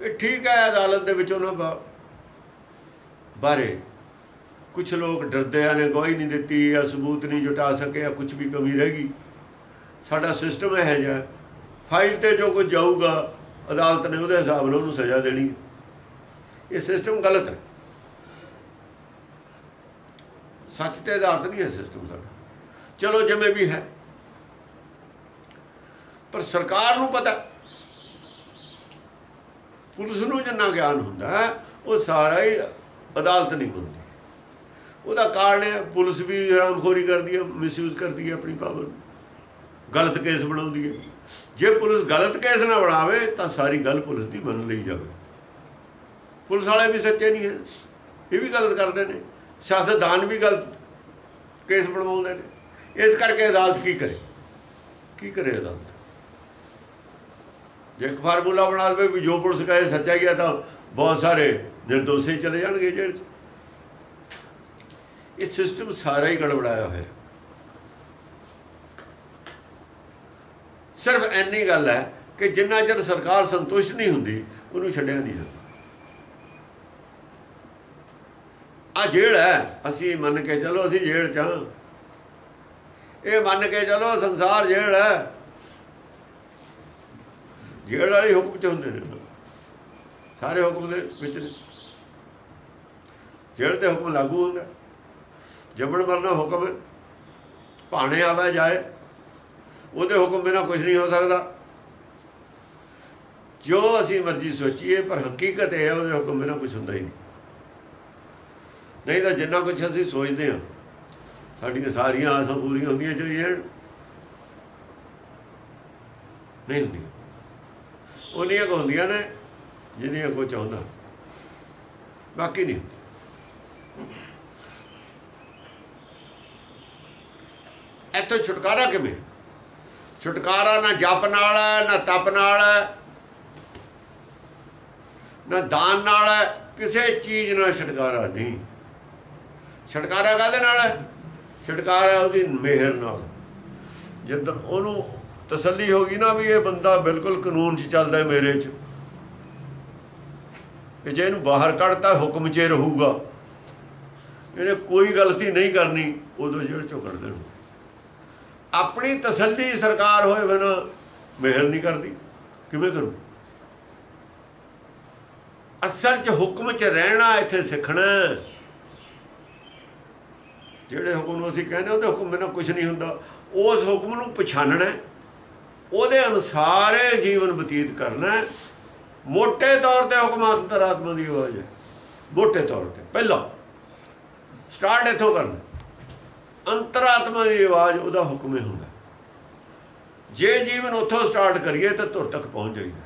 ਇਹ ਠੀਕ ਹੈ, ਅਦਾਲਤ ਦੇ ਵਿੱਚ ਉਹਨਾਂ ਬਾਰੇ ਕੁਝ ਲੋਕ ਡਰਦੇ ਆ, ਨੇ ਗਵਾਹੀ ਨਹੀਂ ਦਿੱਤੀ ਜਾਂ ਸਬੂਤ ਨਹੀਂ ਜੁਟਾ ਸਕੇ ਜਾਂ ਕੁਝ ਵੀ ਕਮੀ ਰਹਿ ਗਈ। ਸਾਡਾ ਸਿਸਟਮ ਇਹ ਜਿਹਾ ਫਾਈਲ ਤੇ ਜੋ ਕੁਝ ਜਾਊਗਾ, ਅਦਾਲਤ ਨੇ ਉਹਦੇ ਹਿਸਾਬ ਨਾਲ ਉਹਨੂੰ ਸਜ਼ਾ ਦੇਣੀ ਇਹ ਸਿਸਟਮ ਗਲਤ ਹੈ। ਸੱਚ ਤੇ ਆਧਾਰਿਤ ਨਹੀਂ ਹੈ ਸਿਸਟਮ ਸਾਡਾ। ਚਲੋ ਜਿਵੇਂ ਵੀ ਹੈ। ਪਰ ਸਰਕਾਰ ਨੂੰ ਪਤਾ ਪੁਲਿਸ ਨੂੰ ਜਿੰਨਾ ਗਿਆਨ ਹੁੰਦਾ ਉਹ ਸਾਰਾ ਹੀ ਅਦਾਲਤ ਨਹੀਂ ਹੁੰਦੀ ਉਹਦਾ ਕਾਰਨ ਹੈ ਪੁਲਿਸ ਵੀ ਹਰਾਮਖੋਰੀ ਕਰਦੀ ਹੈ ਮਿਸਯੂਜ਼ ਕਰਦੀ ਹੈ ਆਪਣੀ ਪਾਵਰ ਨੂੰ ਗਲਤ ਕੇਸ ਬਣਾਉਂਦੀ ਹੈ। ਜੇ ਪੁਲਿਸ ਗਲਤ ਕੇਸ ਨਾ ਬਣਾਵੇ, ਤਾਂ ਸਾਰੀ ਗੱਲ ਪੁਲਿਸ ਦੀ ਮੰਨ ਲਈ ਜਾਵੇ। ਪੁਲਿਸ ਵਾਲੇ ਵੀ ਸੱਚੇ ਨਹੀਂ ਹੈ। ਇਹ ਵੀ ਗਲਤ ਕਰਦੇ ਨੇ। ਸਿਆਸਤਦਾਨ ਵੀ ਗਲਤ ਕੇਸ ਬਣਵਾਉਂਦੇ ਨੇ। ਇਸ ਕਰਕੇ ਅਦਾਲਤ ਕੀ ਕਰੇ? ਕੀ ਕਰੇ ਅਦਾਲਤ? ਜੇ ਇੱਕ ਫਾਰਮੂਲਾ ਬਣਾ ਲਵੇ ਵੀ ਜੋ ਪੁਲਿਸ ਕਹੇ ਸੱਚਾ ਹੀ ਹੈ ਤਾਂ ਬਹੁਤ ਸਾਰੇ ਨਿਰਦੋਸ਼ੀ ਚਲੇ ਜਾਣਗੇ ਜੇਲ੍ਹ 'ਚ। ਇਹ ਸਿਸਟਮ ਸਾਰਾ ਹੀ ਗੜਬੜਾਇਆ ਹੋਇਆ ਸਿਰਫ ਇੰਨੀ ਗੱਲ ਹੈ ਕਿ ਜਿੰਨਾ ਚਿਰ ਸਰਕਾਰ ਸੰਤੁਸ਼ਟ ਨਹੀਂ ਹੁੰਦੀ, ਉਹਨੂੰ ਛੱਡਿਆ ਨਹੀਂ ਜਾਂਦਾ। ਆ ਜੇਲ੍ਹ ਹੈ, ਅਸੀਂ ਮੰਨ ਕੇ ਚਲੋ ਅਸੀਂ ਜੇਲ੍ਹ ਚ ਹਾਂ। ਇਹ ਮੰਨ ਕੇ ਚਲੋ ਸੰਸਾਰ ਜੇਲ੍ਹ ਹੈ। ਜੇਲ੍ਹ ਵਾਲੇ ਹੁਕਮ ਚ ਹੁੰਦੇ ਨੇ। ਸਾਰੇ ਹੁਕਮ ਦੇ ਵਿੱਚ ਨੇ। ਜੇਲ੍ਹ ਤੇ ਹੁਕਮ ਲਾਗੂ ਹੁੰਦਾ। ਜੰਮਣ ਮਰਨਾ ਹੁਕਮ ਹੈ। ਭਾਣੇ ਆਵੇ ਜਾਏ, ਉਹਦੇ ਹੁਕਮ ਬਿਨਾ ਕੁਝ ਨਹੀਂ ਹੋ ਸਕਦਾ। ਜੋ ਅਸੀਂ ਮਰਜ਼ੀ ਸੋਚੀਏ, ਪਰ ਹਕੀਕਤ ਇਹ ਹੈ, ਉਹਦੇ ਹੁਕਮ ਬਿਨਾ ਕੁਝ ਹੁੰਦਾ ਹੀ ਨਹੀਂ। ਨਹੀਂ ਤਾਂ ਜਿੰਨਾ ਕੁਝ ਅਸੀਂ ਸੋਚਦੇ ਹਾਂ, ਸਾਡੀਆਂ ਸਾਰੀਆਂ ਆਸਾਂ ਪੂਰੀਆਂ ਹੁੰਦੀਆਂ ਚਲੀ ਜਾਣ। ਨਹੀਂ ਹੁੰਦੀ ਉਹਨੀਆਂ ਕੁ ਹੁੰਦੀਆਂ ਨੇ, ਜਿੰਨੀਆਂ ਕੋ ਚਾਹੁੰਦਾ। ਬਾਕੀ ਨਹੀਂ ਇੱਥੋਂ ਛੁਟਕਾਰਾ ਕਿਵੇਂ? ਛੁਟਕਾਰਾ ਨਾ ਜਪ ਨਾਲ ਹੈ, ਨਾ ਤਪ ਨਾਲ ਹੈ, ਨਾ ਦਾਨ ਨਾਲ ਹੈ, ਕਿਸੇ ਚੀਜ਼ ਨਾਲ ਛੁਟਕਾਰਾ ਨਹੀਂ। ਛੁਟਕਾਰਾ ਕਾਦੇ ਨਾਲ ਹੈ? ਛੁਟਕਾਰਾ ਉਹਦੀ ਮਿਹਰ ਨਾਲ। ਜਦੋਂ ਉਹਨੂੰ ਤਸੱਲੀ ਹੋ ਗਈ ਨਾ ਵੀ ਇਹ ਬੰਦਾ ਬਿਲਕੁਲ ਕਾਨੂੰਨ 'ਚ ਚੱਲਦਾ ਮੇਰੇ 'ਚ। ਕਿ ਜੇ ਇਹਨੂੰ ਬਾਹਰ ਕੱਢਤਾ, ਹੁਕਮ 'ਚ ਰਹੂਗਾ। ਇਹਨੇ ਕੋਈ ਗਲਤੀ ਨਹੀਂ ਕਰਨੀ, ਉਦੋਂ ਜੇਲ੍ਹ 'ਚੋਂ ਕੱਢ ਦੇਣ। ਆਪਣੀ ਤਸੱਲੀ ਸਰਕਾਰ ਹੋਏ ਬਿਨਾ ਮਿਹਰ ਨਹੀਂ ਕਰਦੀ। ਕਿਵੇਂ ਕਰੂ? ਅਸਲ 'ਚ ਹੁਕਮ 'ਚ ਰਹਿਣਾ ਇੱਥੇ ਸਿੱਖਣਾ। ਜਿਹੜੇ ਹੁਕਮ ਨੂੰ ਅਸੀਂ ਕਹਿੰਦੇ ਉਹਦੇ ਹੁਕਮ ਬਿਨਾਂ ਕੁਝ ਨਹੀਂ ਹੁੰਦਾ। ਉਸ ਹੁਕਮ ਨੂੰ ਪਛਾਣਨਾ ਉਹਦੇ ਅਨੁਸਾਰ ਜੀਵਨ ਬਤੀਤ ਕਰਨਾ ਮੋٹے ਤੌਰ ਤੇ ਹੁਕਮ ਅੰਤਰਾਤਮਾ ਦੀ ਆਵਾਜ਼ ਹੈ। ਮੋٹے ਤੌਰ ਤੇ। ਪਹਿਲਾਂ। ਸਟਾਰਟ ਇਥੋਂ ਕਰਨਾ। ਅੰਤਰਾਤਮਾ ਦੀ ਆਵਾਜ਼, ਉਹਦਾ ਹੁਕਮ ਹੀ ਹੁੰਦਾ। ਜੇ ਜੀਵਨ ਉੱਥੋਂ ਸਟਾਰਟ ਕਰੀਏ ਤਾਂ ਧੁਰ ਤੱਕ ਪਹੁੰਚ ਜਾਈਦਾ।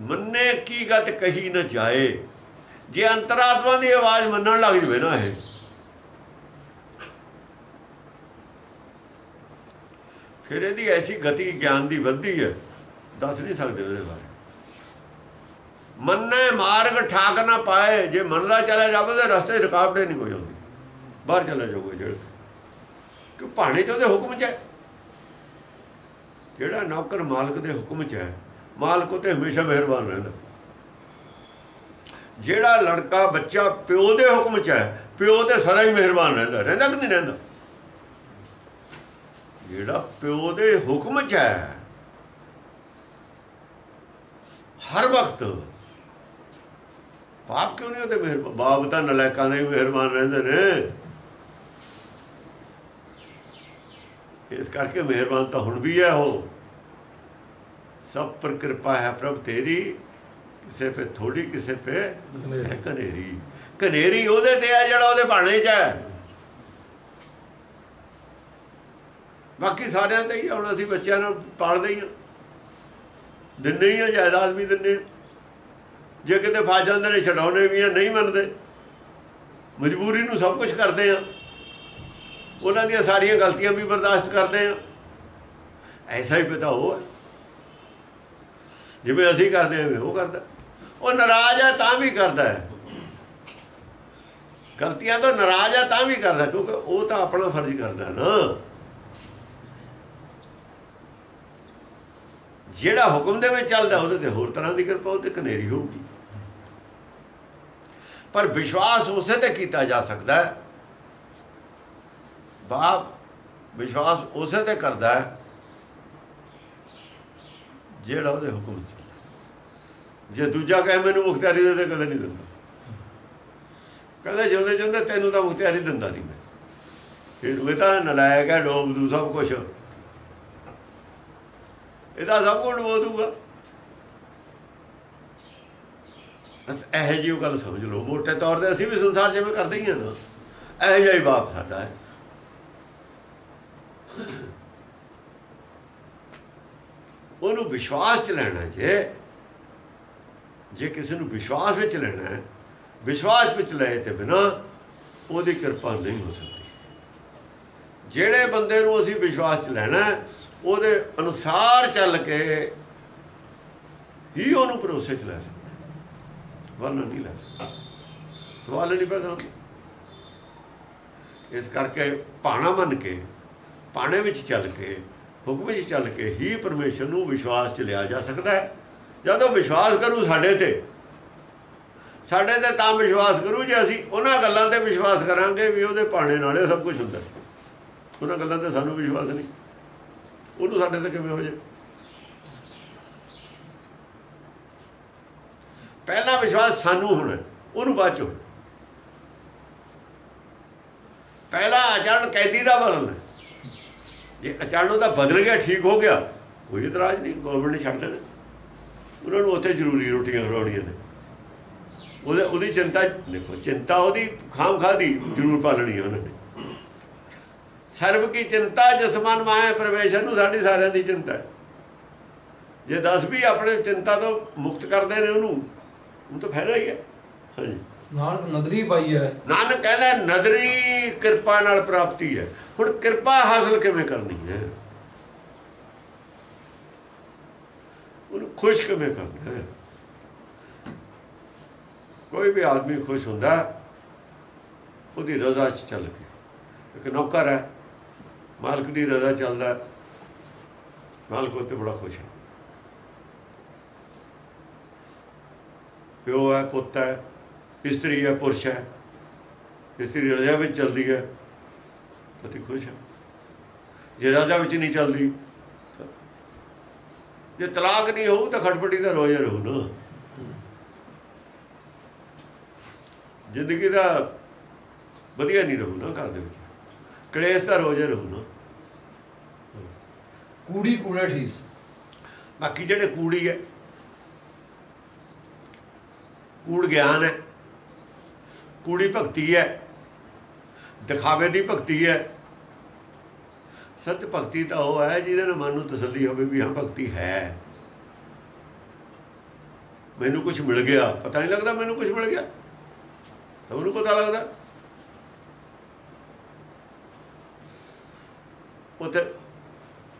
ਮੰਨੇ ਕੀ ਗਤ ਕਹੀ ਨਾ ਜਾਏ। ਜੇ ਅੰਤਰਾਤਮਾ ਦੀ ਆਵਾਜ਼ ਮੰਨਣ ਲੱਗ ਜਵੇ ਨਾ ਇਹ। ਫਿਰ ਇਹਦੀ ਐਸੀ ਗਤੀ, ਗਿਆਨ ਦੀ ਵੱਧਦੀ ਹੈ। ਦੱਸ ਨਹੀਂ ਸਕਦੇ ਉਹਦੇ ਬਾਰੇ। ਮੰਨੇ ਮਾਰਗ ਠਾਕ ਨਾ ਪਾਏ, ਜੇ ਮੰਨਦਾ ਚਲਾ ਜਾਵੇ ਤਾਂ ਰਸਤੇ 'ਚ ਰੁਕਾਵਟੇ ਨਹੀਂ ਕੋਈ ਆਉਂਦੀ। ਬਾਹਰ ਚਲਾ ਜਾਊਗਾ ਜਿਹੜਾ। ਕਿ ਭਾਣੇ ਚ ਉਹਦੇ ਹੁਕਮ 'ਚ ਹੈ? ਜਿਹੜਾ ਨੌਕਰ ਮਾਲਕ ਦੇ ਹੁਕਮ 'ਚ ਹੈ, ਮਾਲਕ ਉਤੇ ਹਮੇਸ਼ਾ ਮਿਹਰਬਾਨ ਰਹਿੰਦਾ। ਜਿਹੜਾ ਲੜਕਾ ਬੱਚਾ ਪਿਓ ਦੇ ਹੁਕਮ 'ਚ ਹੈ, ਪਿਓ ਤੇ ਸਦਾ ਹੀ ਮਿਹਰਬਾਨ ਰਹਿੰਦਾ। ਰਹਿੰਦਾ ਕਿ ਨਹੀਂ ਰਹਿੰਦਾ? ਜਿਹੜਾ ਪਿਓ ਦੇ ਹੁਕਮ 'ਚ ਹੈ, ਹਰ ਵਕਤ ਪਾਪ ਕਿਉਂ ਨਹੀਂ ਉਹਦੇ ਮਿਹਰਬਾਨ ਬਾਪ ਤਾਂ ਨਲਾਇਕਾਂ ਦੇ ਮਿਹਰਬਾਨ ਰਹਿੰਦੇ ਨੇ। ਇਸ ਕਰਕੇ ਮਿਹਰਬਾਨ ਤਾਂ ਹੁਣ ਵੀ ਹੈ ਉਹ। ਸਭ ਪਰ ਕਿਰਪਾ ਹੈ ਪ੍ਰਭ ਤੇਰੀ। ਕਿਸੇ ਤੇ ਥੋੜੀ ਕਿਸੇ ਤੇ ਕਨੇਰੀ। ਕਨੇਰੀ ਉਹਦੇ ਤੇ ਆ ਜਿਹੜਾ ਉਹਦੇ ਬਾਣੇ 'ਚ ਹੈ। ਬਾਕੀ ਸਾਰਿਆਂ ਤੇ ਹੀ ਹੁਣ ਅਸੀਂ ਬੱਚਿਆਂ ਨੂੰ ਪਾਲਦੇ ਹੀ ਆ ਦਿੰਨੇ ਹੀ ਆ ਜਾਇਦਾਦ ਵੀ ਦਿੰਨੇ ਜੇ ਕਿਤੇ ਫਸ ਜਾਂਦੇ ਨੇ ਛਡਾਉਣੇ ਵੀ ਆ, ਨਹੀਂ ਮੰਨਦੇ। ਮਜਬੂਰੀ ਨੂੰ ਸਭ ਕੁਝ ਕਰਦੇ ਆ। ਉਹਨਾਂ ਦੀਆਂ ਸਾਰੀਆਂ ਗਲਤੀਆਂ ਵੀ ਬਰਦਾਸ਼ਤ ਕਰਦੇ ਆ। ਐਸਾ ਹੀ ਪਤਾ ਉਹ ਹੈ। ਜਿਵੇਂ ਅਸੀਂ ਕਰਦੇ ਹਾਂ ਉਹ ਕਰਦਾ। ਉਹ ਨਾਰਾਜ਼ ਹੈ ਤਾਂ ਵੀ ਕਰਦਾ ਹੈ। ਗਲਤੀਆਂ ਤੋਂ ਨਾਰਾਜ਼ ਹੈ ਤਾਂ ਵੀ ਕਰਦਾ ਕਿਉਂਕਿ ਉਹ ਤਾਂ ਆਪਣਾ ਫਰਜ਼ ਕਰਦਾ ਨਾ। ਜਿਹੜਾ ਹੁਕਮ ਦੇ ਵਿੱਚ ਚੱਲਦਾ, ਉਹਦੇ ਤੇ ਹੋਰ ਤਰ੍ਹਾਂ ਦੀ ਕਿਰਪਾ ਉਹ ਤੇ ਕਨੇਰੀ ਹੋਊਗੀ। ਪਰ ਵਿਸ਼ਵਾਸ ਉਸੇ ਤੇ ਕੀਤਾ ਜਾ ਸਕਦਾ ਹੈ। ਬਾਪ, ਵਿਸ਼ਵਾਸ ਉਸੇ ਤੇ ਕਰਦਾ ਹੈ, ਜਿਹੜਾ ਉਹਦੇ ਹੁਕਮ ਚ ਜੇ ਦੂਜਾ ਕਹੇ, ਮੈਨੂੰ ਮੁਖਤਿਆਰੀ ਦੇ ਤੇ ਕਦੇ ਨਹੀਂ ਦਿੰਦਾ। ਕਹਿੰਦਾ ਜਿਉਂਦੇ ਜਿਉਂਦੇ ਤੈਨੂੰ ਤਾਂ ਮੁਖਤਿਆਰੀ ਦਿੰਦਾ ਨਹੀਂ ਮੈਂ। ਫਿਰ ਉਹ ਤਾਂ ਨਲਾਇਕ ਹੈ ਡੋਬ ਦੂ ਸਭ ਕੁਝ ਇਹਦਾ ਸਭ ਕੁਝ ਡੋਬ ਦੂਗਾ ਬਸ ਇਹ ਜਿਹੀ ਉਹ ਗੱਲ ਸਮਝ ਲਓ। ਮੋٹے ਤੌਰ ਤੇ ਅਸੀਂ ਵੀ ਸੰਸਾਰ ਜਿਵੇਂ ਕਰਦੇ ਹੀ ਆ ਨਾ, ਇਹ ਜਿਹਾ ਹੀ ਬਾਪ ਸਾਡਾ ਹੈ। ਉਹਨੂੰ ਵਿਸ਼ਵਾਸ ਚ ਲੈਣਾ ਜੇ ਜੇ ਕਿਸੇ ਨੂੰ ਵਿਸ਼ਵਾਸ ਵਿੱਚ ਲੈਣਾ ਹੈ, ਵਿਸ਼ਵਾਸ ਵਿੱਚ ਲਏ ਤੇ ਬਿਨਾ ਉਹਦੀ ਕਿਰਪਾ ਨਹੀਂ ਹੋ ਸਕਦੀ। ਜਿਹੜੇ ਬੰਦੇ ਨੂੰ ਅਸੀਂ ਵਿਸ਼ਵਾਸ ਚ ਲੈਣਾ ਉਹਦੇ ਅਨੁਸਾਰ ਚੱਲ ਕੇ ਹੀ ਉਹਨੂੰ ਭਰੋਸੇ ਚ ਲੈ ਸਕਦਾ ਵਰਨਾ ਨਹੀਂ ਲੈ ਸਕਦਾ। ਸਵਾਲ ਨਹੀਂ ਪੈਦਾ ਹੁੰਦਾ। ਇਸ ਕਰਕੇ ਪਾਣਾ ਮੰਨ ਕੇ ਪਾਣੇ ਵਿੱਚ ਚੱਲ ਕੇ, ਹੁਕਮ ਵਿੱਚ ਚੱਲ ਕੇ ਹੀ ਪਰਮੇਸ਼ਰ ਨੂੰ ਵਿਸ਼ਵਾਸ ਚ ਲਿਆ ਜਾ ਸਕਦਾ ਹੈ। ਜਦੋਂ ਵਿਸ਼ਵਾਸ ਕਰੂ ਸਾਡੇ ਤੇ ਸਾਡੇ ਤੇ ਤਾਂ ਵਿਸ਼ਵਾਸ ਕਰੂ ਜੇ ਅਸੀਂ ਉਹਨਾਂ ਗੱਲਾਂ ਤੇ ਵਿਸ਼ਵਾਸ ਕਰਾਂਗੇ ਵੀ ਉਹਦੇ ਪਾਣੇ ਨਾਲੇ ਸਭ ਕੁਝ ਹੁੰਦਾ। ਉਹਨਾਂ ਗੱਲਾਂ ਤੇ ਸਾਨੂੰ ਵਿਸ਼ਵਾਸ ਨਹੀਂ। ਉਹਨੂੰ ਸਾਡੇ ਤੇ ਕਿਵੇਂ ਹੋ ਜੇ? ਪਹਿਲਾ ਵਿਸ਼ਵਾਸ ਸਾਨੂੰ ਹੋਣਾ ਉਹਨੂੰ ਬਾਅਦ ਚ। ਪਹਿਲਾ ਆਚਰਣ ਕੈਦੀ ਦਾ ਬਦਲਣਾ ਜੇ ਅਚਾਨਕ ਉਹਦਾ ਬਦਲ ਗਿਆ, ਠੀਕ ਹੋ ਗਿਆ, ਕੋਈ ਇਤਰਾਜ਼ ਨਹੀਂ ਗਵਰਨਮੈਂਟ ਨੇ ਛੱਡ ਦੇਣਾ। ਉਹਨਾਂ ਨੂੰ ਉੱਥੇ ਜ਼ਰੂਰੀ ਰੋਟੀਆਂ ਖਵਾਉਣੀਆਂ ਨੇ। ਉਹਦੇ ਉਹਦੀ ਚਿੰਤਾ, ਦੇਖੋ, ਚਿੰਤਾ ਉਹਦੀ ਖਾਮ ਖਾਦੀ ਜ਼ਰੂਰ ਪਾਲਣੀ ਉਹਨਾਂ ਨੇ। ਸਰਬ ਕੀ ਚਿੰਤਾ ਜਸਮਨ ਮਾਇਆ ਪਰਮੇਸ਼ਰ ਨੂੰ ਸਾਡੀ ਸਾਰਿਆਂ ਦੀ ਚਿੰਤਾ ਹੈ। ਜੇ ਦਸ ਵੀ ਆਪਣੇ ਚਿੰਤਾ ਤੋਂ ਮੁਕਤ ਕਰਦੇ ਨੇ ਉਹਨੂੰ ਉਹ ਤਾਂ ਫਾਇਦਾ ਹੀ ਹੈ। ਹਾਂਜੀ। ਨਾਨਕ ਨਦਰੀ ਪਾਈ ਹੈ। ਨਾਨਕ ਕਹਿੰਦਾ ਨਦਰੀ ਕਿਰਪਾ ਨਾਲ ਪ੍ਰਾਪਤੀ ਹੈ। ਹੁਣ ਕਿਰਪਾ ਹਾਸਲ ਕਿਵੇਂ ਕਰਨੀ ਹੈ? ਉਹਨੂੰ ਖੁਸ਼ ਕਿਵੇਂ ਕਰਨਾ ਹੈ? ਕੋਈ ਵੀ ਆਦਮੀ ਖੁਸ਼ ਹੁੰਦਾ ਉਹਦੀ ਰਜ਼ਾ 'ਚ ਚੱਲ ਕੇ। ਇੱਕ ਨੌਕਰ ਹੈ। ਮਾਲਕ ਦੀ ਰਜ਼ਾ ਚੱਲਦਾ ਮਾਲਕ ਉੱਤੇ ਬੜਾ ਖੁਸ਼ ਹੈ। ਪਿਓ ਹੈ, ਪੁੱਤ ਹੈ, ਇਸਤਰੀ ਹੈ, ਪੁਰਸ਼ ਹੈ। ਇਸਤਰੀ ਰਜ਼ਾ ਵਿੱਚ ਚੱਲਦੀ ਹੈ ਪਤੀ ਖੁਸ਼ ਹੈ। ਜੇ ਰਜ਼ਾ ਵਿੱਚ ਨਹੀਂ ਚੱਲਦੀ, ਜੇ ਤਲਾਕ ਨਹੀਂ ਹੋਊ ਤਾਂ ਖਟਪਟੀ ਦਾ ਰੋਜ਼ਾ ਰਹੂ ਨਾ। ਜ਼ਿੰਦਗੀ ਦਾ ਵਧੀਆ ਨਹੀਂ ਰਹੂ ਨਾ ਘਰ ਦੇ ਵਿੱਚ। ਕਲੇਸ਼ ਦਾ ਰੋਜ਼ਾ ਰਹੂ ਨਾ। ਕੂੜੀ ਕੂੜੇ ਠੀਸ। ਬਾਕੀ ਜਿਹੜੇ ਕੂੜੀ ਹੈ, ਕੂੜ ਗਿਆਨ ਹੈ, ਕੂੜੀ ਭਗਤੀ ਹੈ, ਦਿਖਾਵੇ ਦੀ ਭਗਤੀ ਹੈ। ਸੱਚ ਭਗਤੀ ਤਾਂ ਉਹ ਹੈ ਜਿਹਦੇ ਨਾਲ ਮਨ ਨੂੰ ਤਸੱਲੀ ਹੋਵੇ ਵੀ ਹਾਂ, ਭਗਤੀ ਹੈ। ਮੈਨੂੰ ਕੁਝ ਮਿਲ ਗਿਆ। ਪਤਾ ਨਹੀਂ ਲੱਗਦਾ ਮੈਨੂੰ ਕੁਝ ਮਿਲ ਗਿਆ। ਸਭ ਨੂੰ ਪਤਾ ਲੱਗਦਾ। ਉੱਥੇ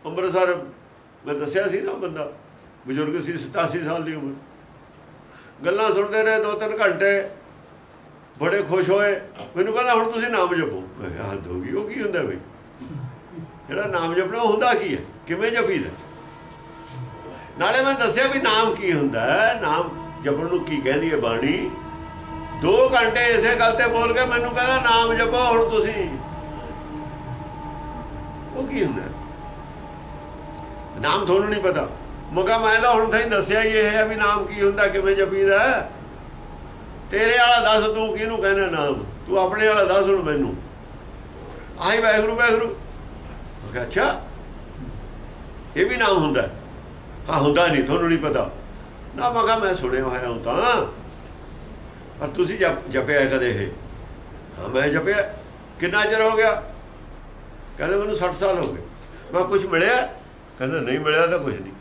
ਅੰਮ੍ਰਿਤਸਰ, ਮੈਂ ਦੱਸਿਆ ਸੀ ਨਾ ਬੰਦਾ, ਬਜ਼ੁਰਗ ਸੀ 87 ਸਾਲ ਦੀ ਉਮਰ। ਗੱਲਾਂ ਸੁਣਦੇ ਰਹੇ ਦੋ ਤਿੰਨ ਘੰਟੇ, ਬੜੇ ਖੁਸ਼ ਹੋਏ। ਮੈਨੂੰ ਕਹਿੰਦਾ, ਹੁਣ ਤੁਸੀਂ ਨਾਮ ਜਪੋ। ਮੈਂ ਕਿਹਾ, ਹੱਦ ਹੋ ਗਈ, ਉਹ ਕੀ ਹੁੰਦਾ ਬਈ? ਜਿਹੜਾ ਨਾਮ ਜਪਣਾ, ਉਹ ਹੁੰਦਾ ਕੀ ਹੈ? ਕਿਵੇਂ ਜਪੀਦਾ? ਨਾਲੇ ਮੈਂ ਦੱਸਿਆ ਵੀ ਨਾਮ ਕੀ ਹੁੰਦਾ ਹੈ? ਨਾਮ ਜਪਣ ਨੂੰ ਕੀ ਕਹਿੰਦੀ ਹੈ ਬਾਣੀ? 2 ਘੰਟੇ ਇਸੇ ਗੱਲ ਤੇ ਬੋਲ ਕੇ ਮੈਨੂੰ ਕਹਿੰਦਾ, ਨਾਮ ਜਪੋ ਹੁਣ ਤੁਸੀਂ। ਉਹ ਕੀ ਹੁੰਦਾ ਨਾਮ ਤੁਹਾਨੂੰ ਨਹੀਂ ਪਤਾ। ਮਗਾ ਮੈਂ ਤਾਂ ਹੁਣ ਤਾਈਂ ਦੱਸਿਆ ਹੀ ਇਹ ਹੈ ਵੀ ਨਾਮ ਕੀ ਹੁੰਦਾ, ਕਿਵੇਂ ਜਪੀਦਾ ਹੈ। ਤੇਰੇ ਵਾਲਾ ਦੱਸ, ਤੂੰ ਕਿਹਨੂੰ ਕਹਿੰਦਾ ਨਾਮ? ਤੂੰ ਆਪਣੇ ਵਾਲਾ ਦੱਸ ਹੁਣ ਮੈਨੂੰ। ਆਈ ਵਾਹਿਗੁਰੂ ਵਾਹਿਗੁਰੂ। ਮੈਂ ਕਿਹਾ, ਅੱਛਾ। ਇਹ ਵੀ ਨਾਮ ਹੁੰਦਾ ਹਾਂ। ਹੁੰਦਾ ਨਹੀਂ, ਤੁਹਾਨੂੰ ਨਹੀਂ ਪਤਾ। ਨਾ ਮੈਂ ਮੈਂ ਸੁਣਿਆ ਹੋਇਆ ਹਾਂ ਤਾਂ। ਪਰ ਤੁਸੀਂ ਜਪ, ਜਪਿਆ ਕਦੇ ਇਹ? ਹਾਂ, ਮੈਂ ਜਪਿਆ। ਕਿੰਨਾ ਚਿਰ ਹੋ ਗਿਆ? ਕਹਿੰਦੇ ਮੈਨੂੰ 60 ਸਾਲ ਹੋ ਗਏ। ਮੈਂ ਕੁਝ ਮਿਲਿਆ? ਕਹਿੰਦਾ ਨਹੀਂ ਮਿਲਿਆ ਤਾਂ ਕੁਝ ਨਹੀਂ।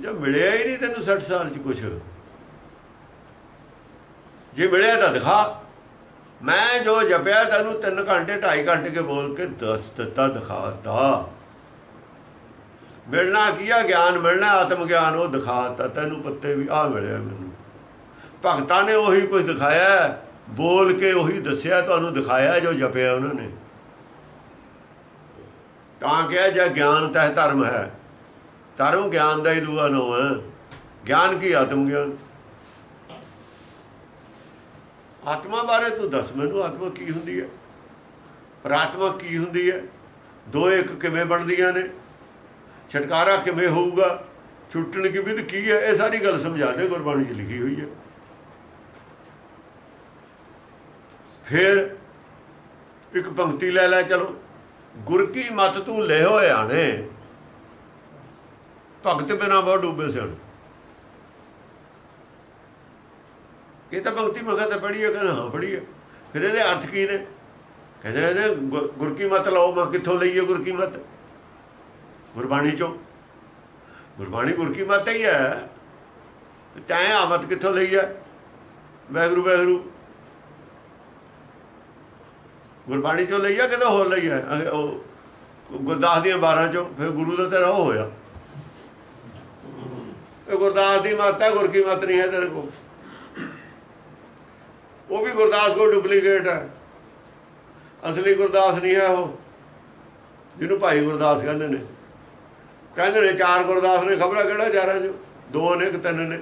ਜੇ ਮਿਲਿਆ ਹੀ ਨਹੀਂ ਤੈਨੂੰ 60 ਸਾਲ ਚ ਕੁਝ ਜੇ ਮਿਲਿਆ ਤਾਂ ਦਿਖਾ। ਮੈਂ ਜੋ ਜਪਿਆ ਤੈਨੂੰ 3 ਘੰਟੇ 2.5 ਘੰਟੇ ਕੇ ਬੋਲ ਕੇ ਦੱਸ ਦਿੱਤਾ ਦਿਖਾਤਾ ਮਿਲਣਾ ਕੀ ਆ? ਗਿਆਨ ਮਿਲਣਾ, ਆਤਮ ਗਿਆਨ ਉਹ ਦਿਖਾਤਾ ਤੈਨੂੰ ਪੱਤੇ ਵੀ ਆ ਮਿਲਿਆ ਮੈਨੂੰ। ਭਗਤਾਂ ਨੇ ਉਹੀ ਕੁਝ ਦਿਖਾਇਆ। ਬੋਲ ਕੇ ਉਹੀ ਦੱਸਿਆ, ਤੁਹਾਨੂੰ ਦਿਖਾਇਆ ਜੋ ਜਪਿਆ ਉਹਨਾਂ ਨੇ। ਤਾਂ ਕਿਹਾ ਜੇ ਗਿਆਨ ਤਹਿ ਧਰਮ ਹੈ। ਧਰਮ ਗਿਆਨ ਦਾ ਹੀ ਦੂਆ ਨੋ ਹੈ। ਗਿਆਨ ਕੀ ਆਤਮ ਗਿਆਨ? ਆਤਮਾ ਬਾਰੇ ਤੂੰ ਦੱਸ ਮੈਨੂੰ, ਆਤਮਾ ਕੀ ਹੁੰਦੀ ਹੈ? ਪ੍ਰਾਤਮਾ ਕੀ ਹੁੰਦੀ ਹੈ? ਦੋ ਇੱਕ ਕਿਵੇਂ ਬਣਦੀਆਂ ਨੇ? ਛਟਕਾਰਾ ਕਿਵੇਂ ਹੋਊਗਾ? ਛੁੱਟਣ ਦੀ ਵਿਧ ਕੀ ਹੈ? ਇਹ ਸਾਰੀ ਗੱਲ ਸਮਝਾ ਦੇ, ਗੁਰਬਾਣੀ 'ਚ ਲਿਖੀ ਹੋਈ ਹੈ। ਫਿਰ ਇੱਕ ਪੰਕਤੀ ਲੈ ਲੈ, ਚਲੋ। ਗੁਰ ਕੀ ਮਤ ਤੂੰ ਲੈ ਹੋਇਆ ਨੇ ਭਗਤ ਬਿਨਾ ਬਹੁਤ ਡੂਬੇ ਸਨ ਇਹ ਤਾਂ ਭਗਤੀ ਮਗਾ ਤਾਂ ਪੜ੍ਹੀ ਹੈ ਕਹਿੰਦਾ ਹਾਂ ਪੜ੍ਹੀ ਹੈ ਫਿਰ ਇਹਦੇ ਅਰਥ ਕੀ ਨੇ? ਕਹਿੰਦੇ ਨੇ ਗੁਰ- ਗੁਰ ਕੀ ਮਤ ਲਓ, ਮੈਂ ਕਿੱਥੋਂ ਲਈਏ ਗੁਰ ਕੀ ਮਤ? ਗੁਰਬਾਣੀ ਚੋਂ। ਗੁਰਬਾਣੀ ਗੁਰ ਕੀ ਮਤ ਹੀ ਹੈ। ਤੈਂ ਆਮਤ ਕਿੱਥੋਂ ਲਈ ਹੈ ਵੈਗਰੂ ਵੈਗਰੂ। ਗੁਰਬਾਣੀ ਚੋਂ ਲਈ ਹੈ ਕਿਤੇ ਹੋਰ ਲਈ ਹੈ ਉਹ ਗੁਰਦਾਸ ਦੀਆਂ 12 ਚੋਂ, ਫਿਰ ਗੁਰੂ ਦਾ ਤੇਰਾ ਉਹ ਹੋਇਆ। ਇਹ ਗੁਰਦਾਸ ਦੀ ਮਤ ਹੈ ਗੁਰ ਕੀ ਮਤ ਨਹੀਂ ਹੈ ਤੇਰੇ ਕੋਲ। ਉਹ ਵੀ ਗੁਰਦਾਸ ਕੋ ਡੁਪਲੀਕੇਟ ਹੈ। ਅਸਲੀ ਗੁਰਦਾਸ ਨਹੀਂ ਹੈ ਉਹ, ਜਿਹਨੂੰ ਭਾਈ ਗੁਰਦਾਸ ਕਹਿੰਦੇ ਨੇ। ਕਹਿੰਦੇ ਨੇ, ਚਾਰ ਗੁਰਦਾਸ ਨੇ, ਖਬਰਾਂ ਕਿਹੜਾ ਚਾਰਾਂ ਚੋਂ ਦੋ ਨੇ ਕਿ ਤਿੰਨ ਨੇ।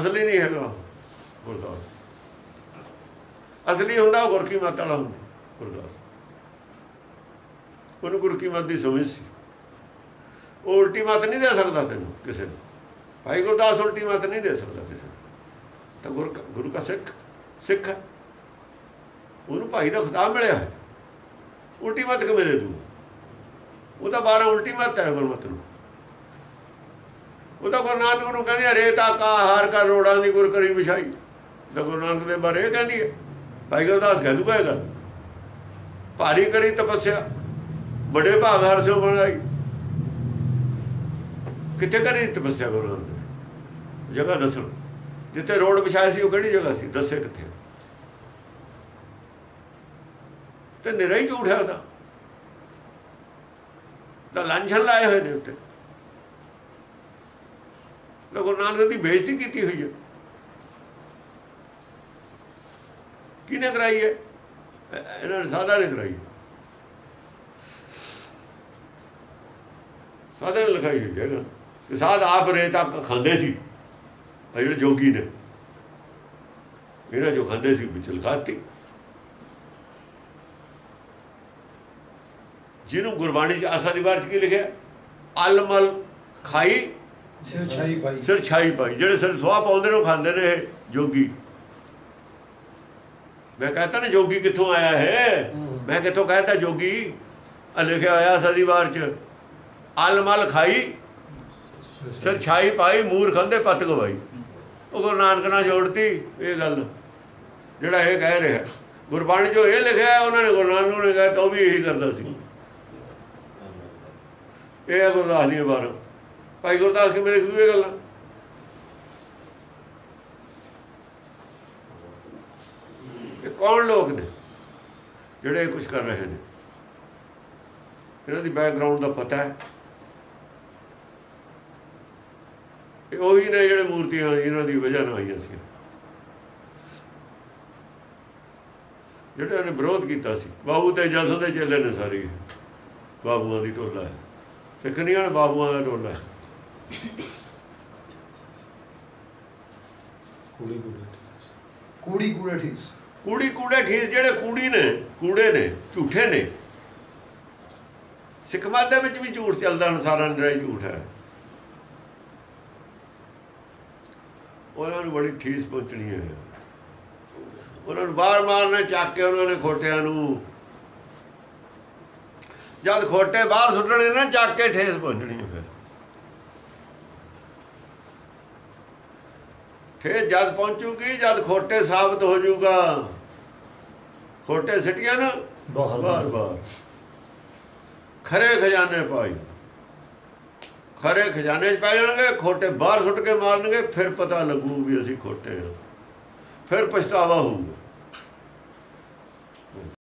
ਅਸਲੀ ਨਹੀਂ ਹੈਗਾ ਗੁਰਦਾਸ। ਅਸਲੀ ਹੁੰਦਾ, ਉਹ ਗੁਰਕੀ ਮਤ ਵਾਲਾ ਹੁੰਦਾ, ਗੁਰਦਾਸ। ਉਹਨੂੰ ਗੁਰਕੀ ਮਤ ਦੀ ਸਮਝ ਸੀ। ਉਹ ਉਲਟੀ ਮਤ ਨਹੀਂ ਦੇ ਸਕਦਾ ਤੈਨੂੰ ਕਿਸੇ ਨੂੰ। ਭਾਈ ਗੁਰਦਾਸ ਉਲਟੀ ਮਤ ਨਹੀਂ ਦੇ ਸਕਦਾ ਕਿਸੇ ਨੂੰ। ਤਾਂ ਗੁਰੂ ਕਾ- ਗੁਰੂ ਦਾ ਸਿੱਖ ਸਿੱਖ ਹੈ। ਉਹਨੂੰ ਭਾਈ ਦਾ ਖਿਤਾਬ ਮਿਲਿਆ ਹੈ। ਉਲਟੀ ਮਤ ਕਿਵੇਂ ਦੇ ਦੂ? ਉਹ ਤਾਂ 12 ਉਲਟੀ ਮਤ ਹੈ ਗੁਰਮਤ ਨੂੰ। ਉਹ ਤਾਂ ਗੁਰੂ ਨਾਨਕ ਨੂੰ ਕਹਿੰਦੀ ਰੇਤਾ ਕਾ ਹਾਰ ਕਰ, ਰੋੜਾਂ ਦੀ ਗੁਰ ਕਰੀ ਵਿਛਾਈ। ਤਾਂ ਗੁਰੂ ਨਾਨਕ ਦੇ ਬਾਰੇ ਇਹ ਕਹਿੰਦੀ ਹੈ। ਭਾਈ ਗੁਰਦਾਸ ਕਹਿ ਦੂਗਾ ਇਹ ਗੱਲ। ਭਾਰੀ ਕਰੀ ਤਪੱਸਿਆ। ਬੜੇ ਭਾਗ ਹਰ ਸੋ ਬਣਾਈ ਕਿੱਥੇ ਕਰੀ ਤਪੱਸਿਆ ਗੁਰੂ ਨਾਨਕ ਨੇ ਜਗ੍ਹਾ ਦੱਸਣ। ਜਿੱਥੇ ਰੋਡ ਵਿਛਾਇਆ ਸੀ, ਉਹ ਕਿਹੜੀ ਜਗ੍ਹਾ ਸੀ? ਦੱਸੇ ਕਿੱਥੇ? ਤੇ ਨਿਰਾ ਝੂਠ ਹੈ ਉਹਦਾ। ਤਾਂ ਲਾਂਛਨ ਲਾਏ ਹੋਏ ਨੇ ਉੱਤੇ। ਤਾਂ ਗੁਰੂ ਨਾਨਕ ਦੀ ਬੇਇੱਜ਼ਤੀ ਕੀਤੀ ਹੋਈ ਹੈ। ਕਿਹਨੇ ਕਰਾਈ ਹੈ? ਇਹ- ਇਹਨਾਂ ਨੇ ਸਾਦਾ ਨੇ ਕਰਾਈ। ਸਾਦਾ ਨੇ ਲਿਖਾਈ ਹੈ ਗੱਲ ਕਿ ਸਾਧ ਆਪ ਰੇ ਤੱਕ ਖਾਂਦੇ ਸੀ। ਆ ਜਿਹੜੇ ਜੋਗੀ ਨੇ। ਇਹਨਾਂ ਜੋ ਖਾਂਦੇ ਸੀ ਵਿੱਚ ਲਿਖਾਤੀ ਜਿਹਨੂੰ ਗੁਰਬਾਣੀ ਚ ਆਸਾ ਦੀ ਵਾਰ ਚ ਕੀ ਲਿਖਿਆ? ਅਲਮਲ ਖਾਈ ਸਿਰ ਛਾਈ ਪਾਈ ਸਿਰ ਛਾਈ ਪਾਈ ਜਿਹੜੇ ਸਿਰ ਸੁਆਹ ਪਾਉਂਦੇ ਨੇ ਉਹ ਖਾਂਦੇ ਨੇ ਜੋਗੀ। ਮੈਂ ਕਹਤਾ ਨਾ ਜੋਗੀ ਕਿੱਥੋਂ ਆਇਆ ਹੈ। ਮੈਂ ਕਿੱਥੋਂ ਕਹਤਾ ਜੋਗੀ? ਆ ਲਿਖਿਆ ਹੋਇਆ ਸਦੀ ਵਾਰ ਚ। ਅਲਮਲ ਖਾਈ ਸਿਰ ਛਾਈ ਪਾਈ ਮੂਰ ਖੰਦੇ ਪੱਤ ਗਵਾਈ। ਉਹ ਗੁਰੂ ਨਾਨਕ ਨਾਲ ਜੋੜਤੀ ਇਹ ਗੱਲ। ਜਿਹੜਾ ਇਹ ਕਹਿ ਰਿਹਾ। ਗੁਰਬਾਣੀ ਜੋ ਇਹ ਲਿਖਿਆ ਹੈ, ਉਹਨਾਂ ਨੇ ਗੁਰੂ ਨਾਨਕ ਨੇ ਕਿਹਾ ਤਾਂ ਉਹ ਵੀ ਇਹੀ ਕਰਦਾ ਸੀ। ਇਹ ਗੁਰਦਾਸ ਦੀਆਂ ਬਾਰਾਂ ਭਾਈ ਗੁਰਦਾਸ ਕਿਵੇਂ ਲਿਖ ਦੂ ਇਹ ਗੱਲਾਂ? ਇਹ ਕੌਣ ਲੋਕ ਨੇ? ਜਿਹੜੇ ਕੁਝ ਕਰ ਰਹੇ ਨੇ? ਇਹਨਾਂ ਦੀ ਬੈਕਗ੍ਰਾਉਂਡ ਦਾ ਪਤਾ ਹੈ। ਇਹ ਉਹੀ ਨੇ ਜਿਹੜੇ ਮੂਰਤੀਆਂ ਇਹਨਾਂ ਦੀ ਵਜ੍ਹਾ ਨਾਲ ਆਈਆਂ ਸੀ ਜਿਹੜੇ ਨੇ ਵਿਰੋਧ ਕੀਤਾ ਸੀ। ਬਾਬੂ ਤੇ ਜਸਨ ਦੇ ਚੇਲੇ ਨੇ ਸਾਰੇ। ਬਾਬੂਆਂ ਦੀ ਟੋਲਾ ਹੈ। ਸਿੱਖਣੀਆਂ ਨੇ ਬਾਬੂਆਂ ਦਾ ਟੋਲਾ ਹੈ। ਕੂੜੀ ਕੂੜੇ ਠੀਸ ਕੂੜੀ ਕੂੜੇ ਠੀਸ ਕੁੜੀ ਕੂੜੇ ਠੀਸ ਜਿਹੜੇ ਕੂੜੀ ਨੇ, ਕੂੜੇ ਨੇ, ਝੂਠੇ ਨੇ। ਸਿੱਖ ਮਤ ਦੇ ਵਿੱਚ ਵੀ ਝੂਠ ਚੱਲਦਾ ਹੁਣ, ਸਾਰਾ ਝੂਠ ਹੈ। ਉਹਨਾਂ ਨੂੰ ਬੜੀ ਠੀਸ ਪਹੁੰਚਣੀ ਹੈ। ਉਹਨਾਂ ਨੂੰ ਬਾਹਰ ਮਾਰਨਾ, ਚੱਕ ਕੇ ਉਹਨਾਂ ਨੇ ਖੋਟਿਆਂ ਨੂੰ। ਜਦ ਖੋਟੇ ਬਾਹਰ ਸੁੱਟਣੇ ਨਾ, ਚੱਕ ਕੇ ਠੇਸ ਪਹੁੰਚਣੀ ਹੈ ਫਿਰ। ਠੇਸ ਜਦ ਪਹੁੰਚੂਗੀ, ਜਦ ਖੋਟੇ ਸਾਬਤ ਹੋ ਜਾਊਗਾ। ਖੋਟੇ ਸਿੱਟੀਆਂ ਨਾ ਬਾਹਰ ਬਾਰ ਬਾਰ ਖਰੇ ਖਜ਼ਾਨੇ ਪਾਈ। ਖਰੇ ਖਜ਼ਾਨੇ 'ਚ ਪੈ ਜਾਣਗੇ ਖੋਟੇ ਬਾਹਰ ਸੁੱਟ ਕੇ ਮਾਰਨਗੇ ਫਿਰ ਪਤਾ ਲੱਗੂ ਵੀ ਅਸੀਂ ਖੋਟੇ ਹਾਂ। ਫਿਰ ਪਛਤਾਵਾ ਹੋਊਗਾ।